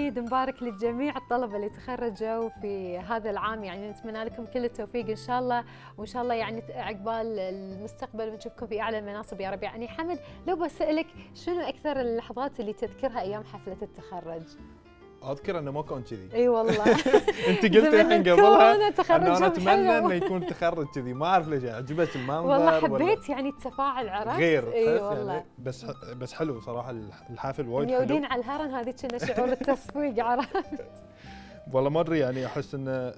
Speaker 1: أكيد مبارك لجميع الطلبة اللي تخرجوا في هذا العام يعني نتمنى لكم كل التوفيق إن شاء الله وإن شاء الله يعني عقبال المستقبل ونشوفكم في أعلى المناصب يا رب يعني حمد لو بسألك شنو أكثر اللحظات اللي تذكرها أيام حفلة التخرج؟
Speaker 2: أذكر إنه ما كان كذي
Speaker 1: إي والله
Speaker 2: أنت قلت الحين قبلها إنه أنا
Speaker 1: أتمنى.
Speaker 2: إنه يكون تخرج كذي ما أعرف ليش عجبك المنظر
Speaker 1: والله
Speaker 2: ولا-
Speaker 1: حبيت يعني التفاعل عرفت؟
Speaker 2: غير إي
Speaker 1: والله
Speaker 2: يعني بس بس حلو صراحة الحفل وايد حلو
Speaker 1: على الهرن هذه كنا شعور التصفيق عرفت؟
Speaker 2: والله ما أدري يعني أحس إنه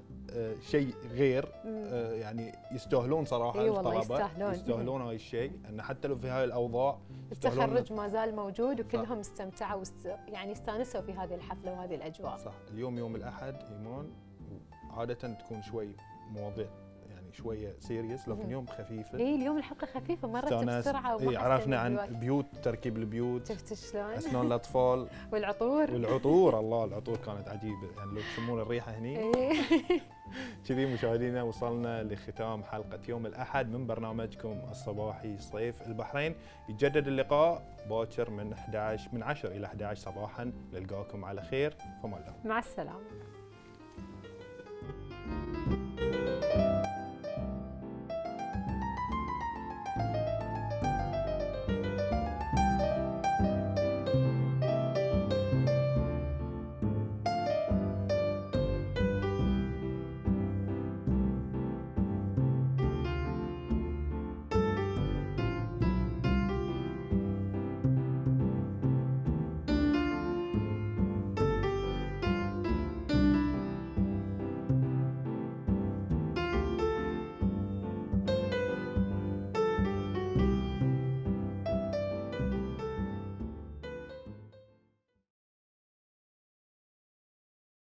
Speaker 2: شيء غير. آه، يعني يستاهلون
Speaker 1: صراحة والله
Speaker 2: الطلبة
Speaker 1: يستاهلون.
Speaker 2: يستاهلون هاي الشيء انه حتى لو في هاي الأوضاع
Speaker 1: التخرج ما زال موجود وكلهم استمتعوا. يعني استانسوا في هذه الحفلة وهذه الأجواء
Speaker 2: صح اليوم يوم الأحد إيمان عادة تكون شوي مواضيع يعني شوية serious لكن
Speaker 1: مم.
Speaker 2: يوم خفيفة
Speaker 1: إي اليوم الحلقة خفيفة مرت. بسرعة وما
Speaker 2: إي،
Speaker 1: حسينا
Speaker 2: عرفنا عن. البيوت تركيب البيوت
Speaker 1: شفت شلون؟
Speaker 2: أسنان الأطفال
Speaker 1: والعطور
Speaker 2: والعطور الله العطور كانت عجيبة يعني لو تشمون الريحة هني. كذي مشاهدينا وصلنا لختام حلقة يوم الأحد من برنامجكم الصباحي صيف البحرين. يتجدد اللقاء باكر من 11 من 10 إلى 11 صباحا. نلقاكم على خير. فما الله
Speaker 1: مع السلامة. Thank you.